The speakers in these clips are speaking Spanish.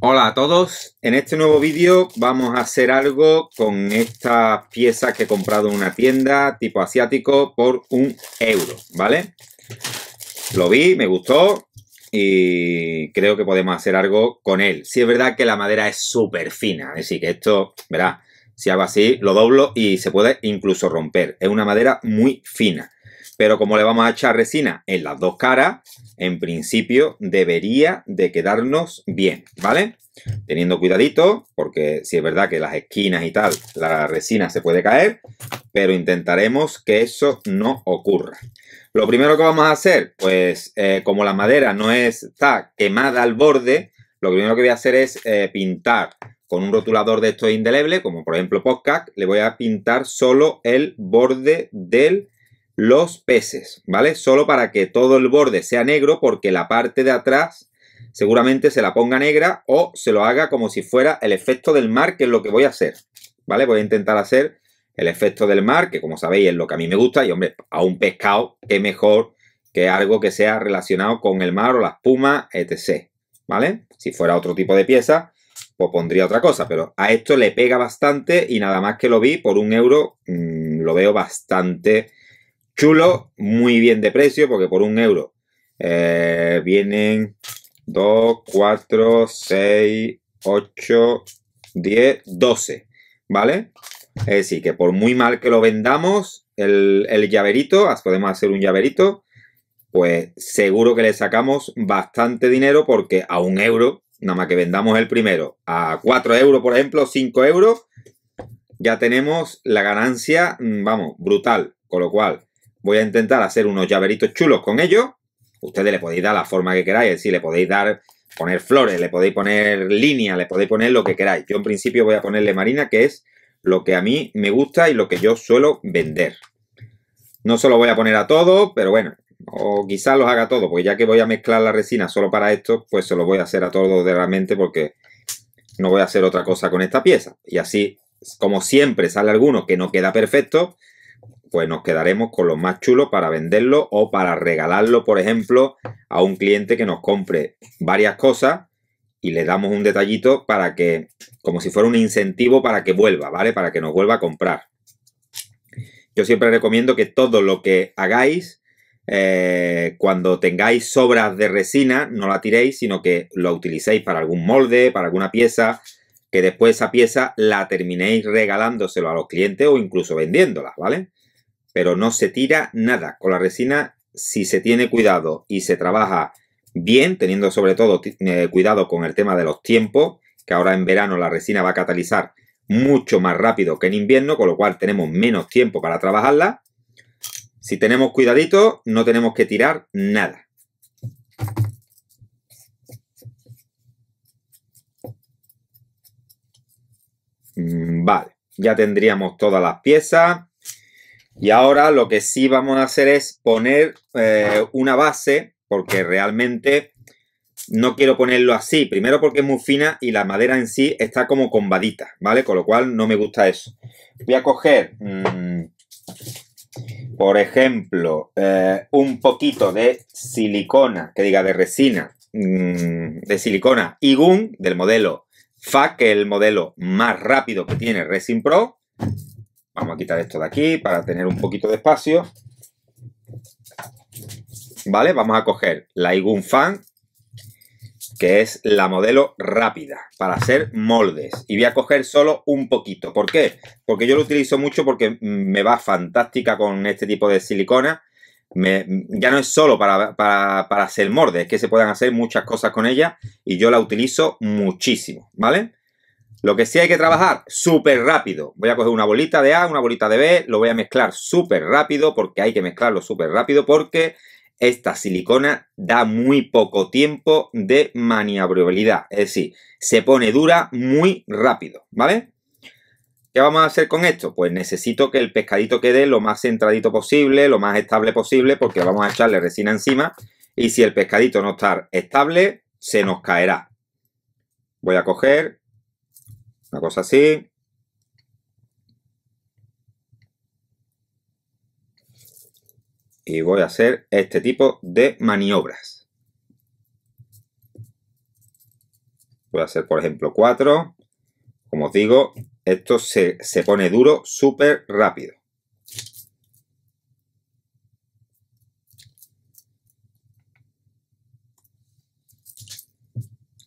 Hola a todos, en este nuevo vídeo vamos a hacer algo con estas piezas que he comprado en una tienda tipo asiático por un euro, ¿vale? Lo vi, me gustó y creo que podemos hacer algo con él. Si es verdad que la madera es súper fina, es decir, que esto, verá, si hago así, lo doblo y se puede incluso romper. Es una madera muy fina. Pero como le vamos a echar resina en las dos caras, en principio debería de quedarnos bien, ¿vale? Teniendo cuidadito, porque si es verdad que las esquinas y tal, la resina se puede caer, pero intentaremos que eso no ocurra. Lo primero que vamos a hacer, pues eh, como la madera no está quemada al borde, lo primero que voy a hacer es eh, pintar con un rotulador de estos indeleble, como por ejemplo Podcast, le voy a pintar solo el borde del los peces, ¿vale? Solo para que todo el borde sea negro porque la parte de atrás seguramente se la ponga negra o se lo haga como si fuera el efecto del mar, que es lo que voy a hacer, ¿vale? Voy a intentar hacer el efecto del mar, que como sabéis es lo que a mí me gusta y hombre, a un pescado qué mejor que algo que sea relacionado con el mar o la espuma, etc. ¿Vale? Si fuera otro tipo de pieza, pues pondría otra cosa, pero a esto le pega bastante y nada más que lo vi por un euro, mmm, lo veo bastante Chulo, muy bien de precio, porque por un euro eh, vienen 2, 4, 6, 8, 10, 12, ¿vale? Es decir, que por muy mal que lo vendamos, el, el llaverito, podemos hacer un llaverito, pues seguro que le sacamos bastante dinero porque a un euro, nada más que vendamos el primero a 4 euros, por ejemplo, 5 euros, ya tenemos la ganancia, mm, vamos, brutal. Con lo cual, voy a intentar hacer unos llaveritos chulos con ellos. Ustedes le podéis dar la forma que queráis, es decir, le podéis dar, poner flores, le podéis poner línea, le podéis poner lo que queráis. Yo en principio voy a ponerle marina, que es lo que a mí me gusta y lo que yo suelo vender. No se lo voy a poner a todo, pero bueno, o quizás los haga todo, porque ya que voy a mezclar la resina solo para esto, pues se lo voy a hacer a todo de realmente porque no voy a hacer otra cosa con esta pieza. Y así, como siempre sale alguno que no queda perfecto, pues nos quedaremos con los más chulos para venderlo o para regalarlo, por ejemplo, a un cliente que nos compre varias cosas y le damos un detallito para que, como si fuera un incentivo para que vuelva, ¿vale? Para que nos vuelva a comprar. Yo siempre recomiendo que todo lo que hagáis, eh, cuando tengáis sobras de resina, no la tiréis, sino que lo utilicéis para algún molde, para alguna pieza, que después esa pieza la terminéis regalándoselo a los clientes o incluso vendiéndola, ¿vale? Pero no se tira nada. Con la resina, si se tiene cuidado y se trabaja bien, teniendo sobre todo eh, cuidado con el tema de los tiempos, que ahora en verano la resina va a catalizar mucho más rápido que en invierno, con lo cual tenemos menos tiempo para trabajarla. Si tenemos cuidadito, no tenemos que tirar nada. Mm, vale, ya tendríamos todas las piezas. Y ahora lo que sí vamos a hacer es poner eh, una base, porque realmente no quiero ponerlo así. Primero porque es muy fina y la madera en sí está como combadita, ¿vale? Con lo cual no me gusta eso. Voy a coger, mmm, por ejemplo, eh, un poquito de silicona, que diga de resina, mmm, de silicona Igun del modelo FAC, que es el modelo más rápido que tiene Resin Pro. Vamos a quitar esto de aquí para tener un poquito de espacio. ¿Vale? Vamos a coger la Igun Fan, que es la modelo rápida para hacer moldes. Y voy a coger solo un poquito. ¿Por qué? Porque yo lo utilizo mucho porque me va fantástica con este tipo de silicona. ya no es solo para, para, para hacer moldes, es que se pueden hacer muchas cosas con ella y yo la utilizo muchísimo, ¿vale? Lo que sí hay que trabajar súper rápido. Voy a coger una bolita de A, una bolita de B, lo voy a mezclar súper rápido porque hay que mezclarlo súper rápido porque esta silicona da muy poco tiempo de maniobrabilidad. Es decir, se pone dura muy rápido, ¿vale? ¿Qué vamos a hacer con esto? Pues necesito que el pescadito quede lo más centradito posible, lo más estable posible, porque vamos a echarle resina encima. Y si el pescadito no está estable, se nos caerá. Voy a coger una cosa así. Y voy a hacer este tipo de maniobras. Voy a hacer, por ejemplo, 4. Como os digo, esto se, se pone duro súper rápido.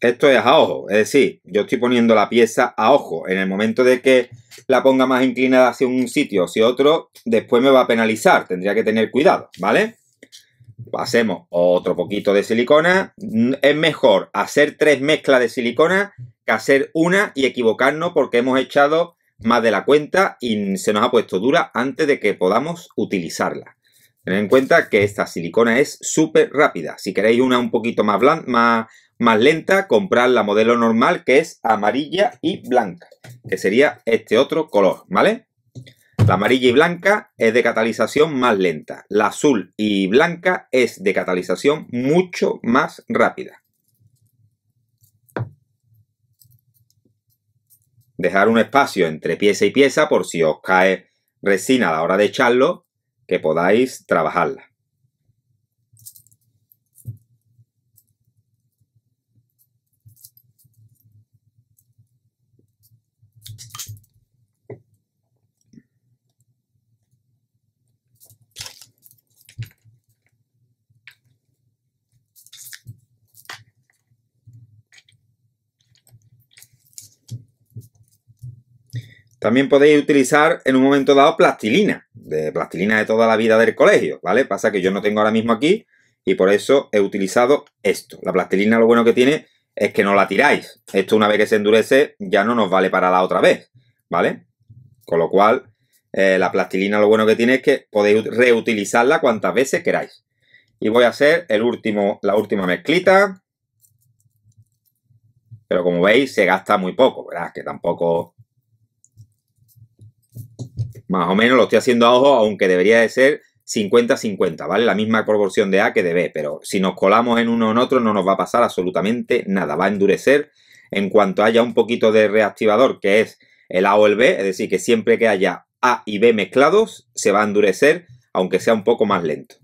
Esto es a ojo, es decir, yo estoy poniendo la pieza a ojo. En el momento de que la ponga más inclinada hacia un sitio o hacia otro, después me va a penalizar. Tendría que tener cuidado, ¿vale? Hacemos otro poquito de silicona. Es mejor hacer tres mezclas de silicona que hacer una y equivocarnos porque hemos echado más de la cuenta y se nos ha puesto dura antes de que podamos utilizarla. Tened en cuenta que esta silicona es súper rápida. Si queréis una un poquito más, blanca, más más lenta, comprar la modelo normal que es amarilla y blanca, que sería este otro color, ¿vale? La amarilla y blanca es de catalización más lenta. La azul y blanca es de catalización mucho más rápida. Dejar un espacio entre pieza y pieza por si os cae resina a la hora de echarlo, que podáis trabajarla. También podéis utilizar en un momento dado plastilina, de plastilina de toda la vida del colegio, ¿vale? Pasa que yo no tengo ahora mismo aquí y por eso he utilizado esto. La plastilina lo bueno que tiene es que no la tiráis. Esto una vez que se endurece ya no nos vale para la otra vez, ¿vale? Con lo cual, eh, la plastilina lo bueno que tiene es que podéis reutilizarla cuantas veces queráis. Y voy a hacer el último, la última mezclita. Pero como veis, se gasta muy poco, ¿verdad? Que tampoco más o menos lo estoy haciendo a ojo, aunque debería de ser 50-50, ¿vale? La misma proporción de A que de B, pero si nos colamos en uno o en otro no nos va a pasar absolutamente nada, va a endurecer en cuanto haya un poquito de reactivador, que es el A o el B, es decir, que siempre que haya A y B mezclados, se va a endurecer, aunque sea un poco más lento.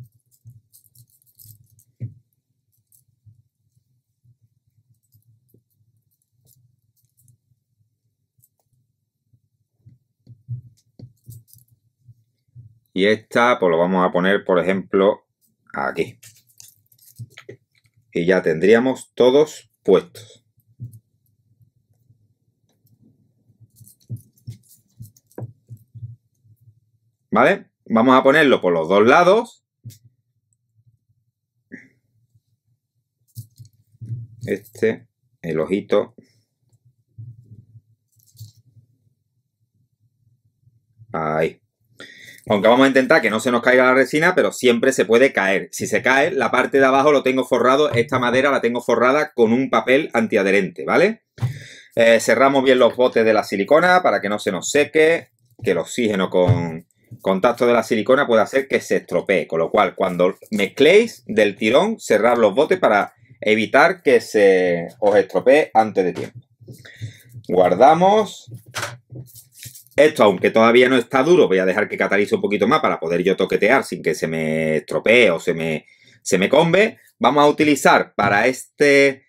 Y esta, pues lo vamos a poner, por ejemplo, aquí. Y ya tendríamos todos puestos. ¿Vale? Vamos a ponerlo por los dos lados. Este, el ojito. Ahí. Aunque vamos a intentar que no se nos caiga la resina, pero siempre se puede caer. Si se cae, la parte de abajo lo tengo forrado, esta madera la tengo forrada con un papel antiadherente, ¿vale? Eh, cerramos bien los botes de la silicona para que no se nos seque, que el oxígeno con contacto de la silicona puede hacer que se estropee. Con lo cual, cuando mezcléis del tirón, cerrar los botes para evitar que se os estropee antes de tiempo. Guardamos esto, aunque todavía no está duro, voy a dejar que catalice un poquito más para poder yo toquetear sin que se me estropee o se me, se me combe. Vamos a utilizar para este...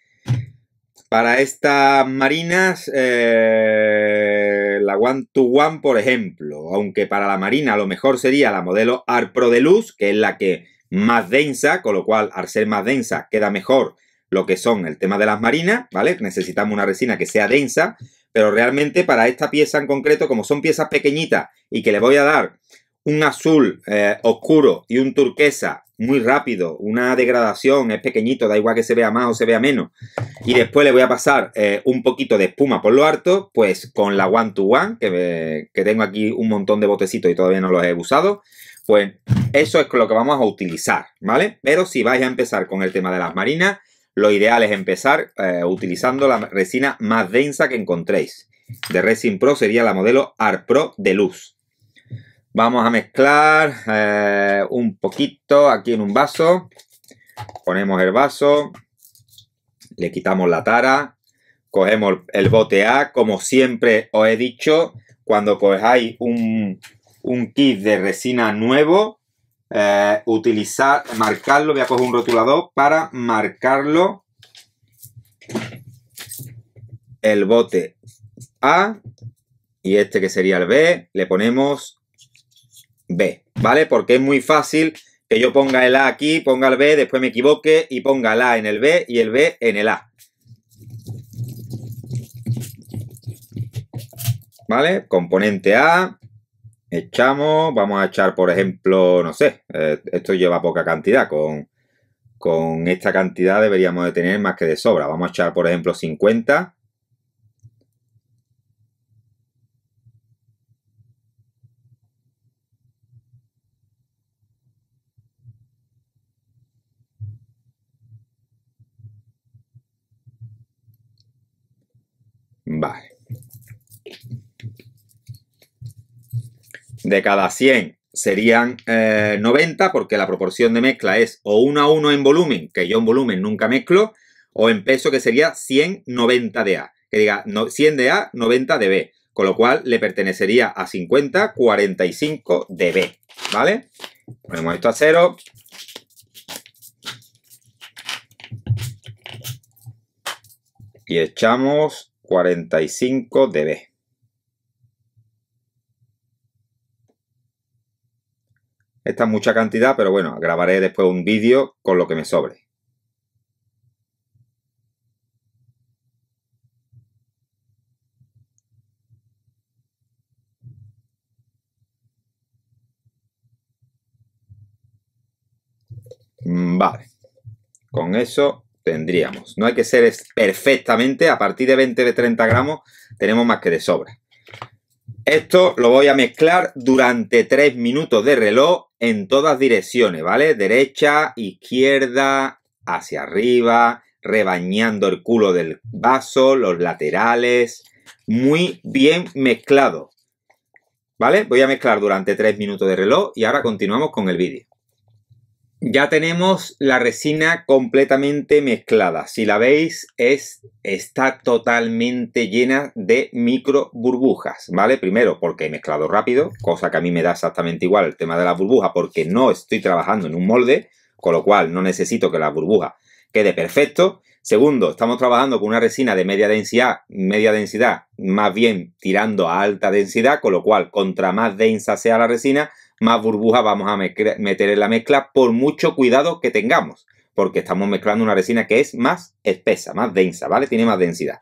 Para estas marinas, eh, la One to One, por ejemplo, aunque para la marina lo mejor sería la modelo Art Pro de Luz, que es la que más densa, con lo cual al ser más densa queda mejor lo que son el tema de las marinas, ¿vale? Necesitamos una resina que sea densa, pero realmente para esta pieza en concreto, como son piezas pequeñitas y que le voy a dar un azul eh, oscuro y un turquesa muy rápido, una degradación, es pequeñito, da igual que se vea más o se vea menos, y después le voy a pasar eh, un poquito de espuma por lo harto, pues con la One to One, que, que tengo aquí un montón de botecitos y todavía no los he usado, pues eso es lo que vamos a utilizar, ¿vale? Pero si vais a empezar con el tema de las marinas, lo ideal es empezar eh, utilizando la resina más densa que encontréis. De Resin Pro sería la modelo Art Pro de luz. Vamos a mezclar eh, un poquito aquí en un vaso. Ponemos el vaso. Le quitamos la tara. Cogemos el bote A. Como siempre os he dicho, cuando cojáis un, un kit de resina nuevo, eh, utilizar, marcarlo, voy a coger un rotulador para marcarlo el bote A y este que sería el B, le ponemos B, ¿vale? Porque es muy fácil que yo ponga el A aquí, ponga el B, después me equivoque y ponga el A en el B y el B en el A. ¿Vale? Componente A, echamos, vamos a echar, por ejemplo, no sé, eh, esto lleva poca cantidad, con, con esta cantidad deberíamos de tener más que de sobra. Vamos a echar, por ejemplo, 50 Vale. De cada 100 serían 90 eh, porque la proporción de mezcla es o 1 a 1 en volumen, que yo en volumen nunca mezclo, o en peso que sería 190 de A. Que diga 100 de A, 90 de B. Con lo cual le pertenecería a 50, 45 de B. ¿Vale? Ponemos esto a cero. Y echamos 45 dB. Esta es mucha cantidad, pero bueno, grabaré después un vídeo con lo que me sobre. Mm, vale. Con eso tendríamos. No hay que ser perfectamente, a partir de 20 de 30 gramos tenemos más que de sobra. Esto lo voy a mezclar durante 3 minutos de reloj en todas direcciones, ¿vale? Derecha, izquierda, hacia arriba, rebañando el culo del vaso, los laterales, muy bien mezclado. ¿Vale? Voy a mezclar durante 3 minutos de reloj y ahora continuamos con el vídeo. Ya tenemos la resina completamente mezclada. Si la veis, es, está totalmente llena de micro burbujas, ¿vale? Primero, porque he mezclado rápido, cosa que a mí me da exactamente igual el tema de la burbuja, porque no estoy trabajando en un molde, con lo cual no necesito que la burbuja quede perfecto. Segundo, estamos trabajando con una resina de media densidad, media densidad, más bien tirando a alta densidad, con lo cual, contra más densa sea la resina, más burbujas vamos a meter en la mezcla por mucho cuidado que tengamos, porque estamos mezclando una resina que es más espesa, más densa, ¿vale? Tiene más densidad.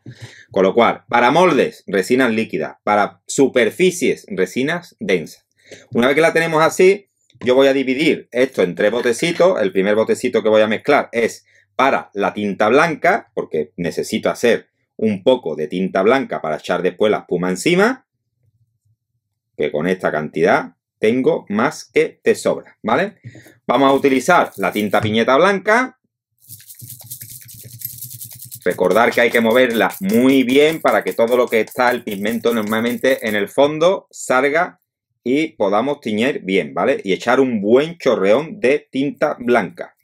Con lo cual, para moldes, resinas líquidas, para superficies, resinas densas. Una vez que la tenemos así, yo voy a dividir esto en tres botecitos. El primer botecito que voy a mezclar es para la tinta blanca, porque necesito hacer un poco de tinta blanca para echar después la espuma encima, que con esta cantidad tengo más que te sobra, ¿vale? Vamos a utilizar la tinta piñeta blanca. Recordar que hay que moverla muy bien para que todo lo que está el pigmento normalmente en el fondo salga y podamos tiñer bien, ¿vale? Y echar un buen chorreón de tinta blanca.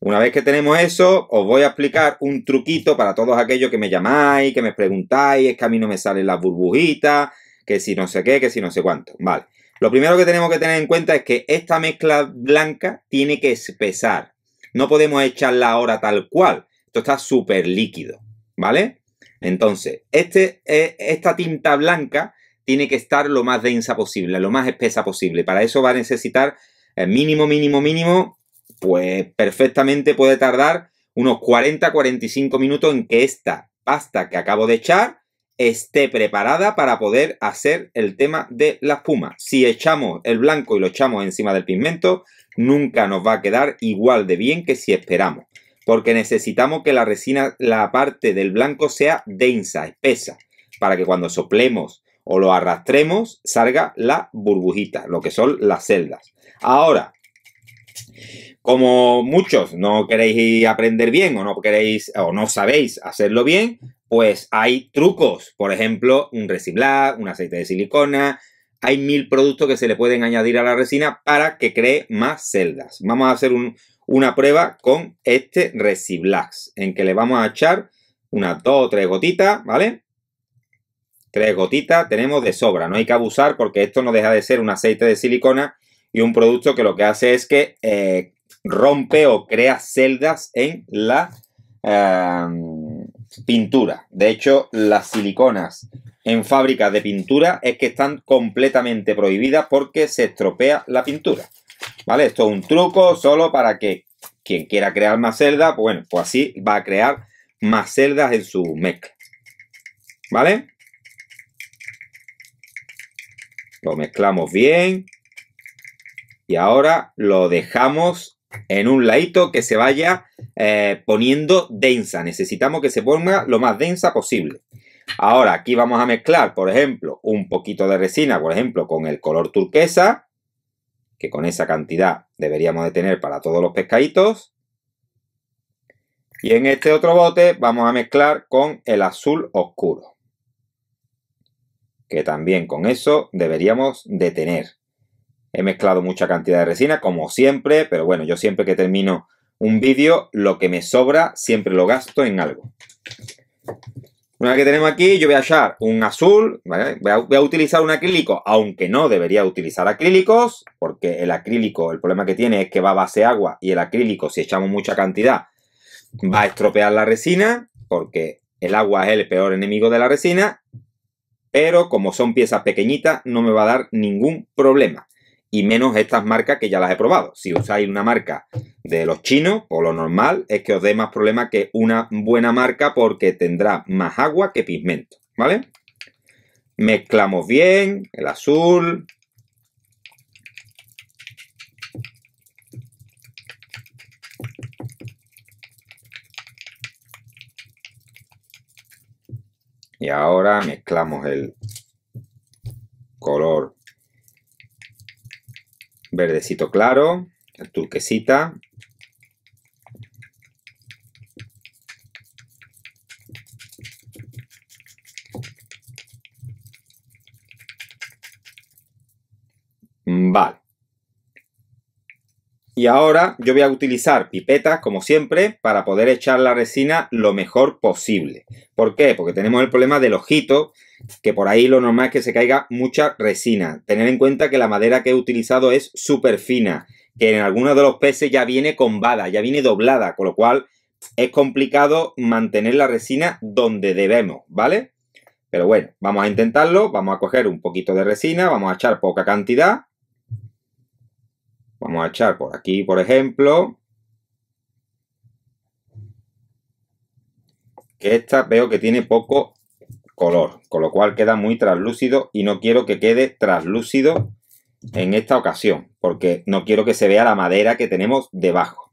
Una vez que tenemos eso, os voy a explicar un truquito para todos aquellos que me llamáis, que me preguntáis, es que a mí no me salen las burbujitas, que si no sé qué, que si no sé cuánto. Vale. Lo primero que tenemos que tener en cuenta es que esta mezcla blanca tiene que espesar. No podemos echarla ahora tal cual. Esto está súper líquido, ¿vale? Entonces, este, eh, esta tinta blanca tiene que estar lo más densa posible, lo más espesa posible. Para eso va a necesitar el mínimo, mínimo, mínimo, pues perfectamente puede tardar unos 40-45 minutos en que esta pasta que acabo de echar esté preparada para poder hacer el tema de la espuma. Si echamos el blanco y lo echamos encima del pigmento, nunca nos va a quedar igual de bien que si esperamos. Porque necesitamos que la resina, la parte del blanco sea densa, espesa, para que cuando soplemos o lo arrastremos salga la burbujita, lo que son las celdas. Ahora, como muchos no queréis aprender bien o no queréis o no sabéis hacerlo bien, pues hay trucos, por ejemplo, un Resiblack, un aceite de silicona, hay mil productos que se le pueden añadir a la resina para que cree más celdas. Vamos a hacer una prueba con este Resiblax, en que le vamos a echar unas dos o tres gotitas, ¿vale? Tres gotitas tenemos de sobra, no hay que abusar porque esto no deja de ser un aceite de silicona y un producto que lo que hace es que eh, rompe o crea celdas en la... Em, pintura. De hecho, las siliconas en fábricas de pintura es que están completamente prohibidas porque se estropea la pintura. ¿Vale? Esto es un truco solo para que quien quiera crear más celdas, bueno, pues así va a crear más celdas en su mezcla. ¿Vale? Lo mezclamos bien. Y ahora lo dejamos en un ladito que se vaya eh, poniendo densa. Necesitamos que se ponga lo más densa posible. Ahora aquí vamos a mezclar, por ejemplo, un poquito de resina, por ejemplo, con el color turquesa, que con esa cantidad deberíamos de tener para todos los pescaditos. Y en este otro bote vamos a mezclar con el azul oscuro que también con eso deberíamos de tener. He mezclado mucha cantidad de resina, como siempre, pero bueno, yo siempre que termino un vídeo, lo que me sobra siempre lo gasto en algo. Una vez que tenemos aquí, yo voy a echar un azul, voy, a, voy, a, utilizar un acrílico, aunque no debería utilizar acrílicos, porque el acrílico, el problema que tiene es que va a base agua y el acrílico, si echamos mucha cantidad, va a estropear la resina, porque el agua es el peor enemigo de la resina pero como son piezas pequeñitas no me va a dar ningún problema. Y menos estas marcas que ya las he probado. Si usáis una marca de los chinos, o lo normal es que os dé más problema que una buena marca porque tendrá más agua que pigmento, ¿vale? Mezclamos bien el azul, Y ahora mezclamos el color verdecito claro, turquesita. Vale. Y ahora yo voy a utilizar pipetas, como siempre, para poder echar la resina lo mejor posible. ¿Por qué? Porque tenemos el problema del ojito, que por ahí lo normal es que se caiga mucha resina. Tener en cuenta que la madera que he utilizado es súper fina, que en algunos de los peces ya viene combada, ya viene doblada, con lo cual es complicado mantener la resina donde debemos, ¿vale? Pero bueno, vamos a intentarlo, vamos a coger un poquito de resina, vamos a echar poca cantidad Vamos a echar por aquí, por ejemplo. Que esta veo que tiene poco color, con lo cual queda muy translúcido y no quiero que quede translúcido en esta ocasión, porque no quiero que se vea la madera que tenemos debajo.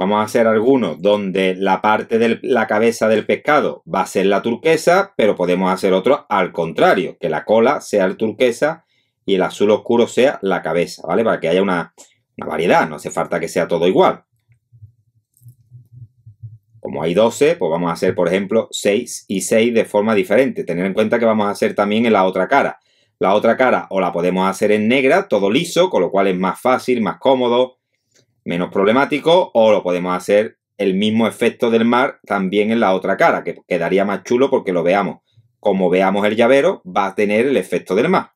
Vamos a hacer algunos donde la parte de la cabeza del pescado va a ser la turquesa, pero podemos hacer otros al contrario, que la cola sea el turquesa y el azul oscuro sea la cabeza, ¿vale? Para que haya una, una variedad, no hace falta que sea todo igual. Como hay 12, pues vamos a hacer, por ejemplo, 6 y 6 de forma diferente. Tener en cuenta que vamos a hacer también en la otra cara. La otra cara o la podemos hacer en negra, todo liso, con lo cual es más fácil, más cómodo, menos problemático o lo podemos hacer el mismo efecto del mar también en la otra cara, que quedaría más chulo porque lo veamos. Como veamos el llavero, va a tener el efecto del mar.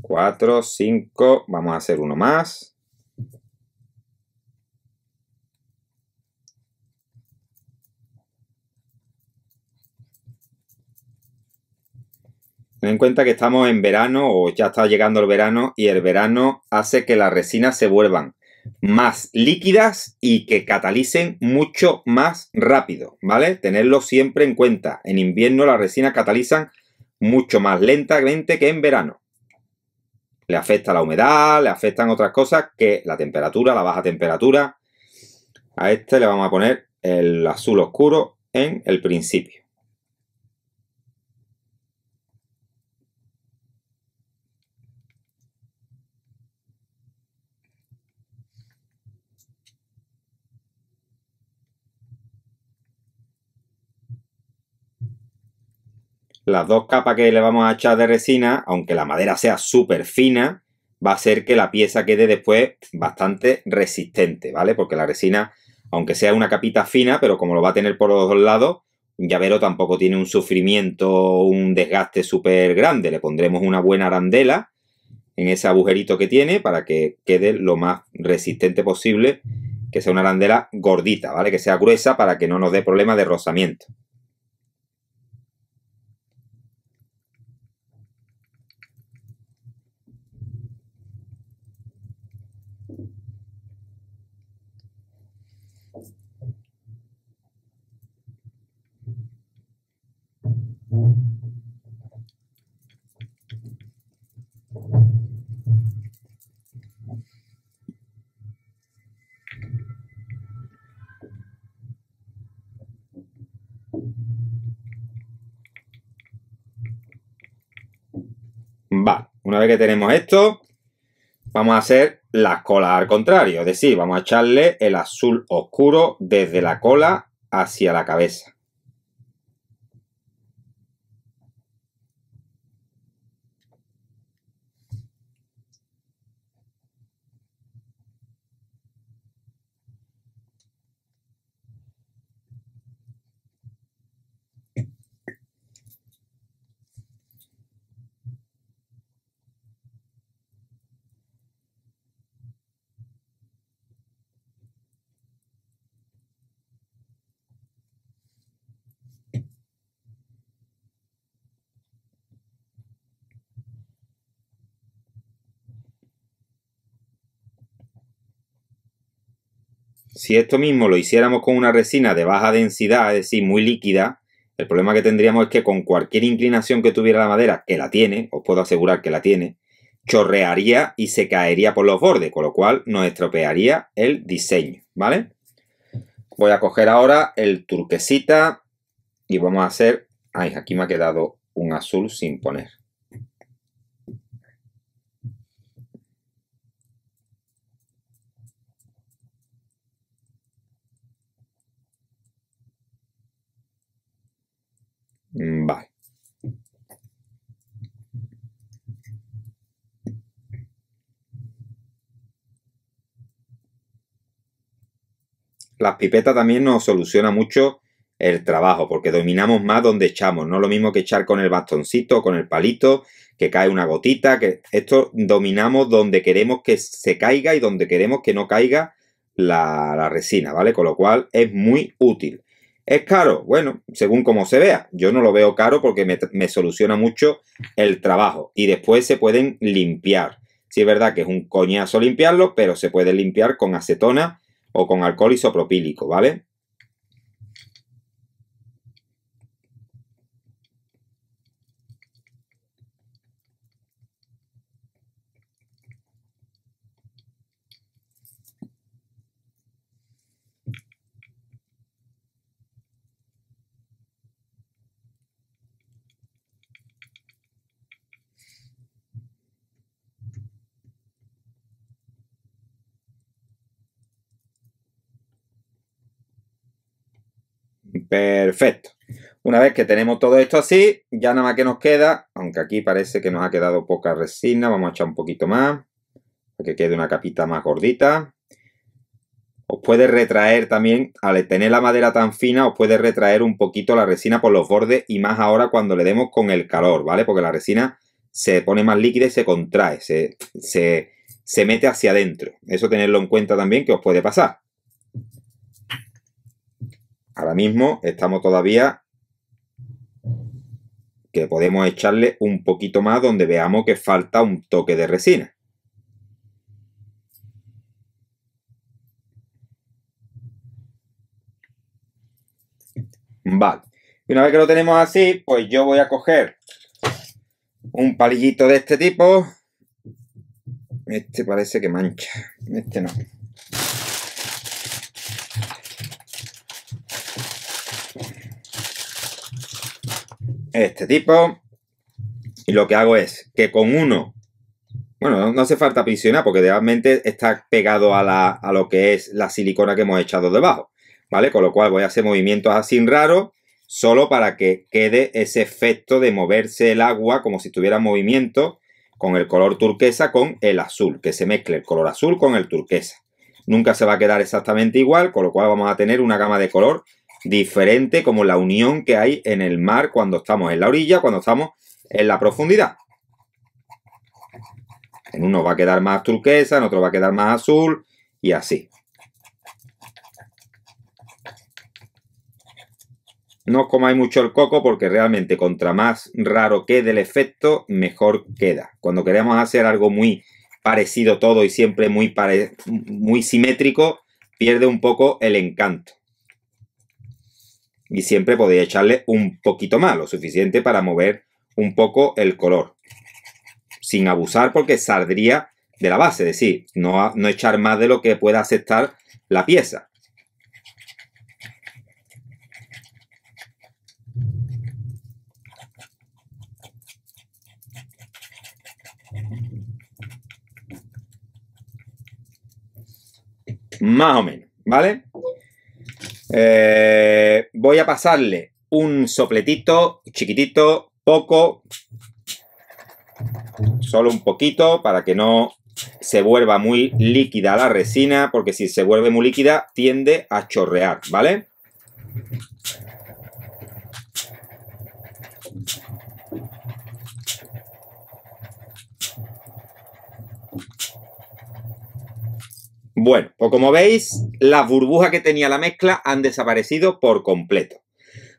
Cuatro, cinco, vamos a hacer uno más. Ten en cuenta que estamos en verano o ya está llegando el verano y el verano hace que las resinas se vuelvan más líquidas y que catalicen mucho más rápido, ¿vale? Tenerlo siempre en cuenta. En invierno las resinas catalizan mucho más lentamente que en verano. Le afecta la humedad, le afectan otras cosas que la temperatura, la baja temperatura. A este le vamos a poner el azul oscuro en el principio. Las dos capas que le vamos a echar de resina, aunque la madera sea súper fina, va a ser que la pieza quede después bastante resistente, ¿vale? Porque la resina, aunque sea una capita fina, pero como lo va a tener por los dos lados, un llavero tampoco tiene un sufrimiento, un desgaste súper grande. Le pondremos una buena arandela en ese agujerito que tiene para que quede lo más resistente posible, que sea una arandela gordita, ¿vale? Que sea gruesa para que no nos dé problemas de rozamiento. Vale, una vez que tenemos esto, vamos a hacer las colas al contrario, es decir, vamos a echarle el azul oscuro desde la cola hacia la cabeza. Si esto mismo lo hiciéramos con una resina de baja densidad, es decir, muy líquida, el problema que tendríamos es que con cualquier inclinación que tuviera la madera, que la tiene, os puedo asegurar que la tiene, chorrearía y se caería por los bordes, con lo cual nos estropearía el diseño, ¿vale? Voy a coger ahora el turquesita y vamos a hacer... Ay, aquí me ha quedado un azul sin poner. Vale. Las pipetas también nos soluciona mucho el trabajo, porque dominamos más donde echamos. No es lo mismo que echar con el bastoncito, con el palito, que cae una gotita, que esto dominamos donde queremos que se caiga y donde queremos que no caiga la, la resina, ¿vale? Con lo cual es muy útil. ¿Es caro? Bueno, según como se vea. Yo no lo veo caro porque me, soluciona mucho el trabajo. Y después se pueden limpiar. Sí es verdad que es un coñazo limpiarlo, pero se puede limpiar con acetona o con alcohol isopropílico, ¿vale? Perfecto. Una vez que tenemos todo esto así, ya nada más que nos queda, aunque aquí parece que nos ha quedado poca resina, vamos a echar un poquito más, para que quede una capita más gordita. Os puede retraer también, al tener la madera tan fina, os puede retraer un poquito la resina por los bordes y más ahora cuando le demos con el calor, ¿vale? Porque la resina se pone más líquida y se contrae, se, se, se mete hacia adentro. Eso tenerlo en cuenta también que os puede pasar. Ahora mismo estamos todavía que podemos echarle un poquito más donde veamos que falta un toque de resina. Vale. Y una vez que lo tenemos así, pues yo voy a coger un palillito de este tipo. Este parece que mancha. Este no. Este tipo. Y lo que hago es que con uno, bueno, no, hace falta aprisionar porque realmente está pegado a, lo que es la silicona que hemos echado debajo, ¿vale? Con lo cual voy a hacer movimientos así raros, solo para que quede ese efecto de moverse el agua como si tuviera movimiento con el color turquesa con el azul, que se mezcle el color azul con el turquesa. Nunca se va a quedar exactamente igual, con lo cual vamos a tener una gama de color diferente como la unión que hay en el mar cuando estamos en la orilla, cuando estamos en la profundidad. En uno va a quedar más turquesa, en otro va a quedar más azul y así. No comáis mucho el coco porque realmente contra más raro quede el efecto, mejor queda. Cuando queremos hacer algo muy parecido todo y siempre muy, muy simétrico, pierde un poco el encanto. Y siempre podéis echarle un poquito más, lo suficiente para mover un poco el color. Sin abusar porque saldría de la base, es decir, no, no echar más de lo que pueda aceptar la pieza. Más o menos, ¿vale? Eh, voy a pasarle un sopletito chiquitito, poco, solo un poquito para que no se vuelva muy líquida la resina, porque si se vuelve muy líquida tiende a chorrear, ¿vale? Bueno, pues como veis, las burbujas que tenía la mezcla han desaparecido por completo.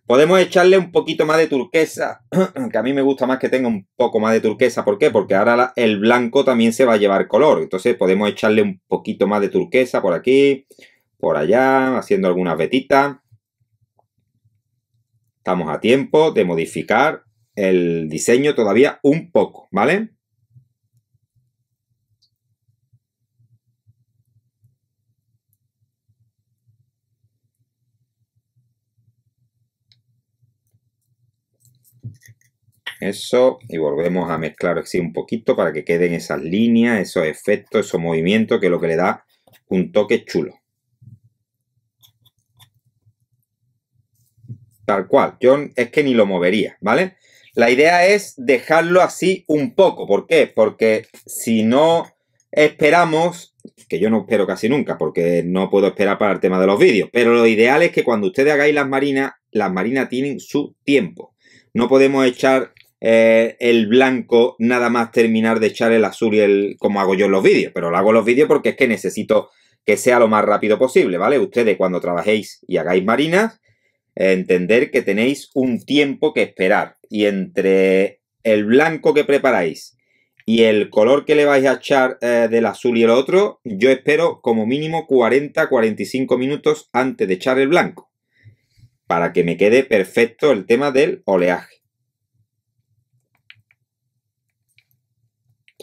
Podemos echarle un poquito más de turquesa, que a mí me gusta más que tenga un poco más de turquesa. ¿Por qué? Porque ahora el blanco también se va a llevar color. Entonces podemos echarle un poquito más de turquesa por aquí, por allá, haciendo algunas vetitas. Estamos a tiempo de modificar el diseño todavía un poco, ¿vale? Eso, y volvemos a mezclar así un poquito para que queden esas líneas, esos efectos, esos movimientos, que es lo que le da un toque chulo. Tal cual, yo es que ni lo movería, ¿vale? La idea es dejarlo así un poco. ¿Por qué? Porque si no esperamos, que yo no espero casi nunca, porque no puedo esperar para el tema de los vídeos, pero lo ideal es que cuando ustedes hagáis las marinas, las marinas tienen su tiempo. No podemos echar el blanco nada más terminar de echar el azul y el como hago yo en los vídeos, pero lo hago en los vídeos porque es que necesito que sea lo más rápido posible, ¿vale? Ustedes cuando trabajéis y hagáis marinas, entender que tenéis un tiempo que esperar y entre el blanco que preparáis y el color que le vais a echar eh, del azul y el otro, yo espero como mínimo 40-45 minutos antes de echar el blanco para que me quede perfecto el tema del oleaje.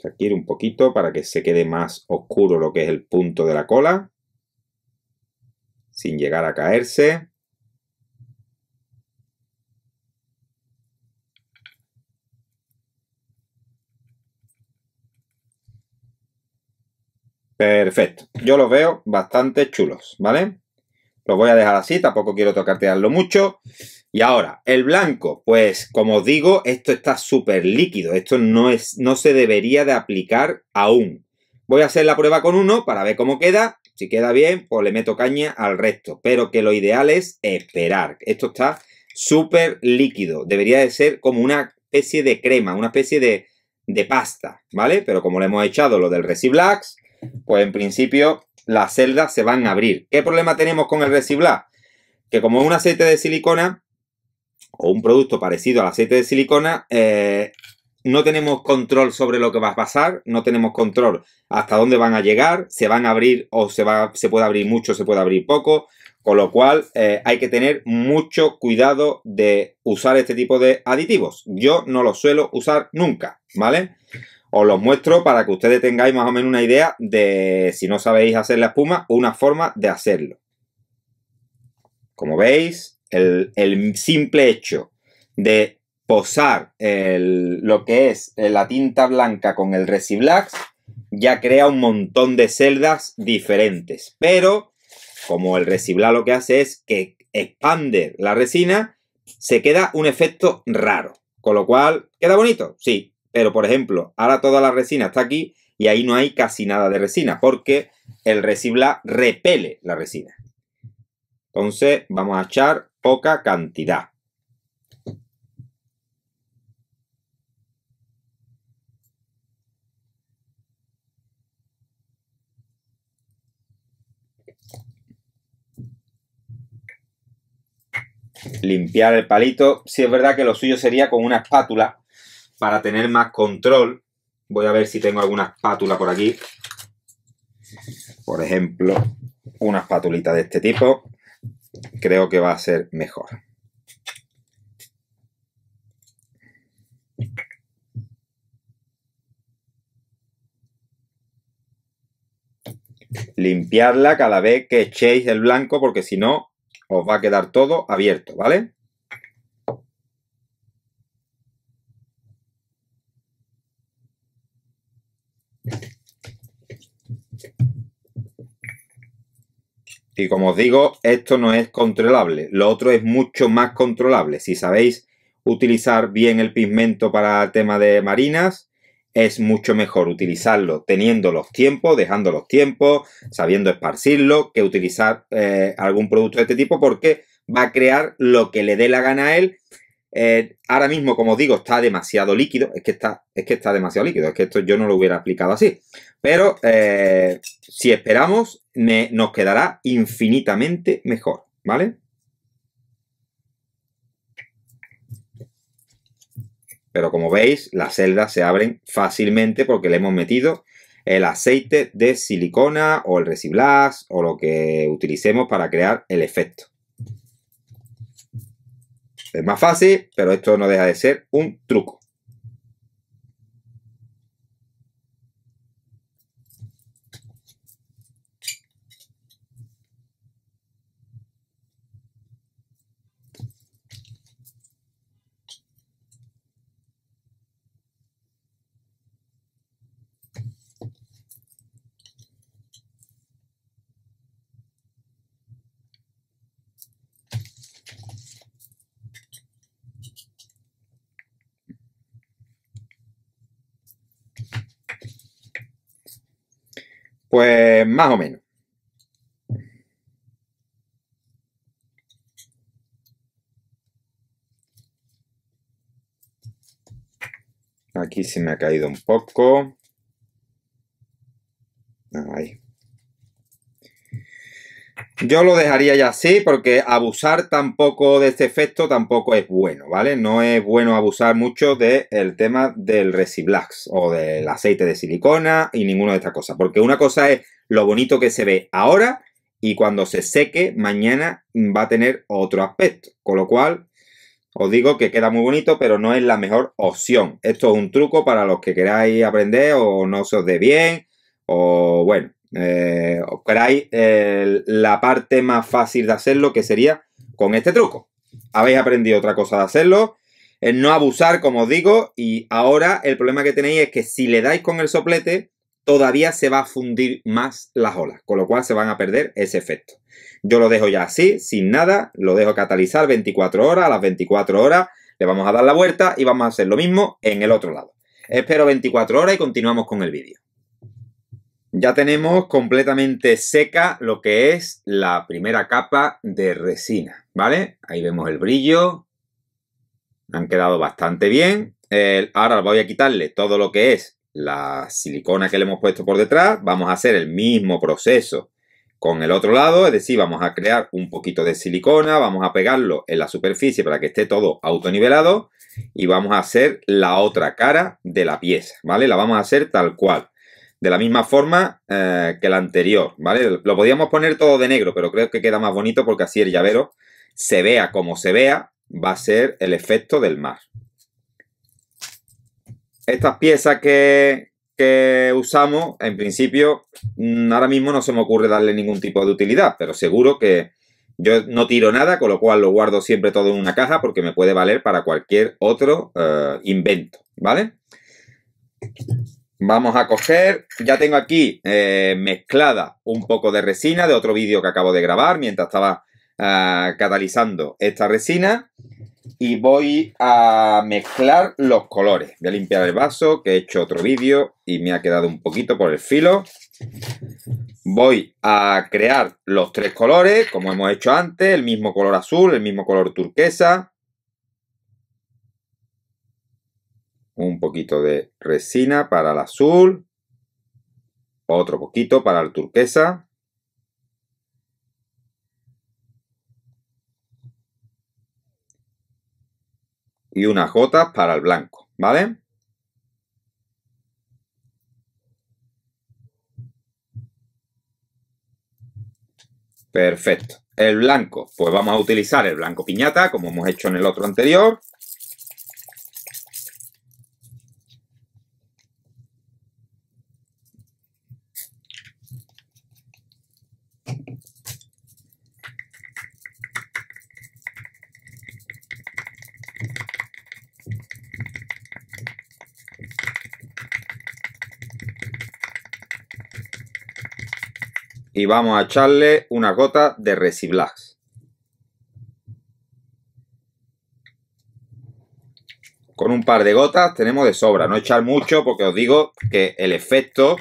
Aquí un poquito para que se quede más oscuro lo que es el punto de la cola. Sin llegar a caerse. Perfecto. Yo los veo bastante chulos, ¿vale? Los voy a dejar así, tampoco quiero tocatearlo mucho. Y ahora, el blanco, pues como os digo, esto está súper líquido. Esto no, es, no se debería de aplicar aún. Voy a hacer la prueba con uno para ver cómo queda. Si queda bien, pues le meto caña al resto. Pero que lo ideal es esperar. Esto está súper líquido. Debería de ser como una especie de crema, una especie de, de pasta, ¿vale? Pero como le hemos echado lo del Resiblax, pues en principio las celdas se van a abrir. ¿Qué problema tenemos con el Resiblax? Que como es un aceite de silicona, o un producto parecido al aceite de silicona, eh, no tenemos control sobre lo que va a pasar, no tenemos control hasta dónde van a llegar, se van a abrir o se, va, se puede abrir mucho, se puede abrir poco, con lo cual eh, hay que tener mucho cuidado de usar este tipo de aditivos. Yo no los suelo usar nunca, ¿vale? Os los muestro para que ustedes tengáis más o menos una idea de, si no sabéis hacer la espuma, una forma de hacerlo. Como veis, el, simple hecho de posar lo que es la tinta blanca con el Resiblax ya crea un montón de celdas diferentes. Pero, como el Resiblax lo que hace es que expande la resina, se queda un efecto raro. Con lo cual, ¿queda bonito? Sí. Pero, por ejemplo, ahora toda la resina está aquí y ahí no hay casi nada de resina porque el resibla repele la resina. Entonces, vamos a echar poca cantidad. limpiar el palito. Si es verdad que lo suyo sería con una espátula para tener más control. Voy a ver si tengo alguna espátula por aquí. Por ejemplo, una espátulita de este tipo. Creo que va a ser mejor. Limpiarla cada vez que echéis el blanco porque si no os va a quedar todo abierto, ¿vale? Y como os digo, esto no es controlable. Lo otro es mucho más controlable. Si sabéis utilizar bien el pigmento para el tema de marinas, es mucho mejor utilizarlo teniendo los tiempos, dejando los tiempos, sabiendo esparcirlo, que utilizar eh, algún producto de este tipo porque va a crear lo que le dé la gana a él. Eh, ahora mismo, como digo, está demasiado líquido. Es que está, es que está demasiado líquido. Es que esto yo no lo hubiera aplicado así. Pero eh, si esperamos, nos quedará infinitamente mejor. ¿Vale? Pero como veis, las celdas se abren fácilmente porque le hemos metido el aceite de silicona o el resiblas o lo que utilicemos para crear el efecto. Es más fácil, pero esto no deja de ser un truco. Pues más o menos. Aquí se me ha caído un poco. Ahí. Yo lo dejaría ya así porque abusar tampoco de este efecto tampoco es bueno, ¿vale? No es bueno abusar mucho del tema del Resiblax o del aceite de silicona y ninguna de estas cosas. Porque una cosa es lo bonito que se ve ahora y cuando se seque mañana va a tener otro aspecto. Con lo cual os digo que queda muy bonito pero no es la mejor opción. Esto es un truco para los que queráis aprender o no se os dé bien o bueno, eh, os queráis la parte más fácil de hacerlo, que sería con este truco. Habéis aprendido otra cosa de hacerlo, no abusar, como os digo, y ahora el problema que tenéis es que si le dais con el soplete, todavía se va a fundir más las olas, con lo cual se van a perder ese efecto. Yo lo dejo ya así, sin nada, lo dejo catalizar 24 horas, a las 24 horas le vamos a dar la vuelta y vamos a hacer lo mismo en el otro lado. Espero 24 horas y continuamos con el vídeo. Ya tenemos completamente seca lo que es la primera capa de resina, ¿vale? Ahí vemos el brillo. Han quedado bastante bien. ahora voy a quitarle todo lo que es la silicona que le hemos puesto por detrás. Vamos a hacer el mismo proceso con el otro lado, es decir, vamos a crear un poquito de silicona, vamos a pegarlo en la superficie para que esté todo autonivelado y vamos a hacer la otra cara de la pieza, ¿vale? La vamos a hacer tal cual de la misma forma eh, que la anterior, ¿vale? Lo podíamos poner todo de negro, pero creo que queda más bonito porque así el llavero, se vea como se vea, va a ser el efecto del mar. Estas piezas que, que usamos, en principio, mm, ahora mismo no se me ocurre darle ningún tipo de utilidad, pero seguro que yo no tiro nada, con lo cual lo guardo siempre todo en una caja porque me puede valer para cualquier otro eh, invento, ¿vale? Vamos a coger, ya tengo aquí eh, mezclada un poco de resina de otro vídeo que acabo de grabar mientras estaba ah, catalizando esta resina. y voy a mezclar los colores. Voy a limpiar el vaso, que he hecho otro vídeo y me ha quedado un poquito por el filo. Voy a crear los tres colores, como hemos hecho antes, el mismo color azul, el mismo color turquesa. Un poquito de resina para el azul. Otro poquito para el turquesa. y unas gotas para el blanco, ¿vale? Perfecto. El blanco, pues vamos a utilizar el blanco piñata, como hemos hecho en el otro anterior. Y vamos a echarle una gota de Resiblax. Con un par de gotas tenemos de sobra, no echar mucho porque os digo que el efecto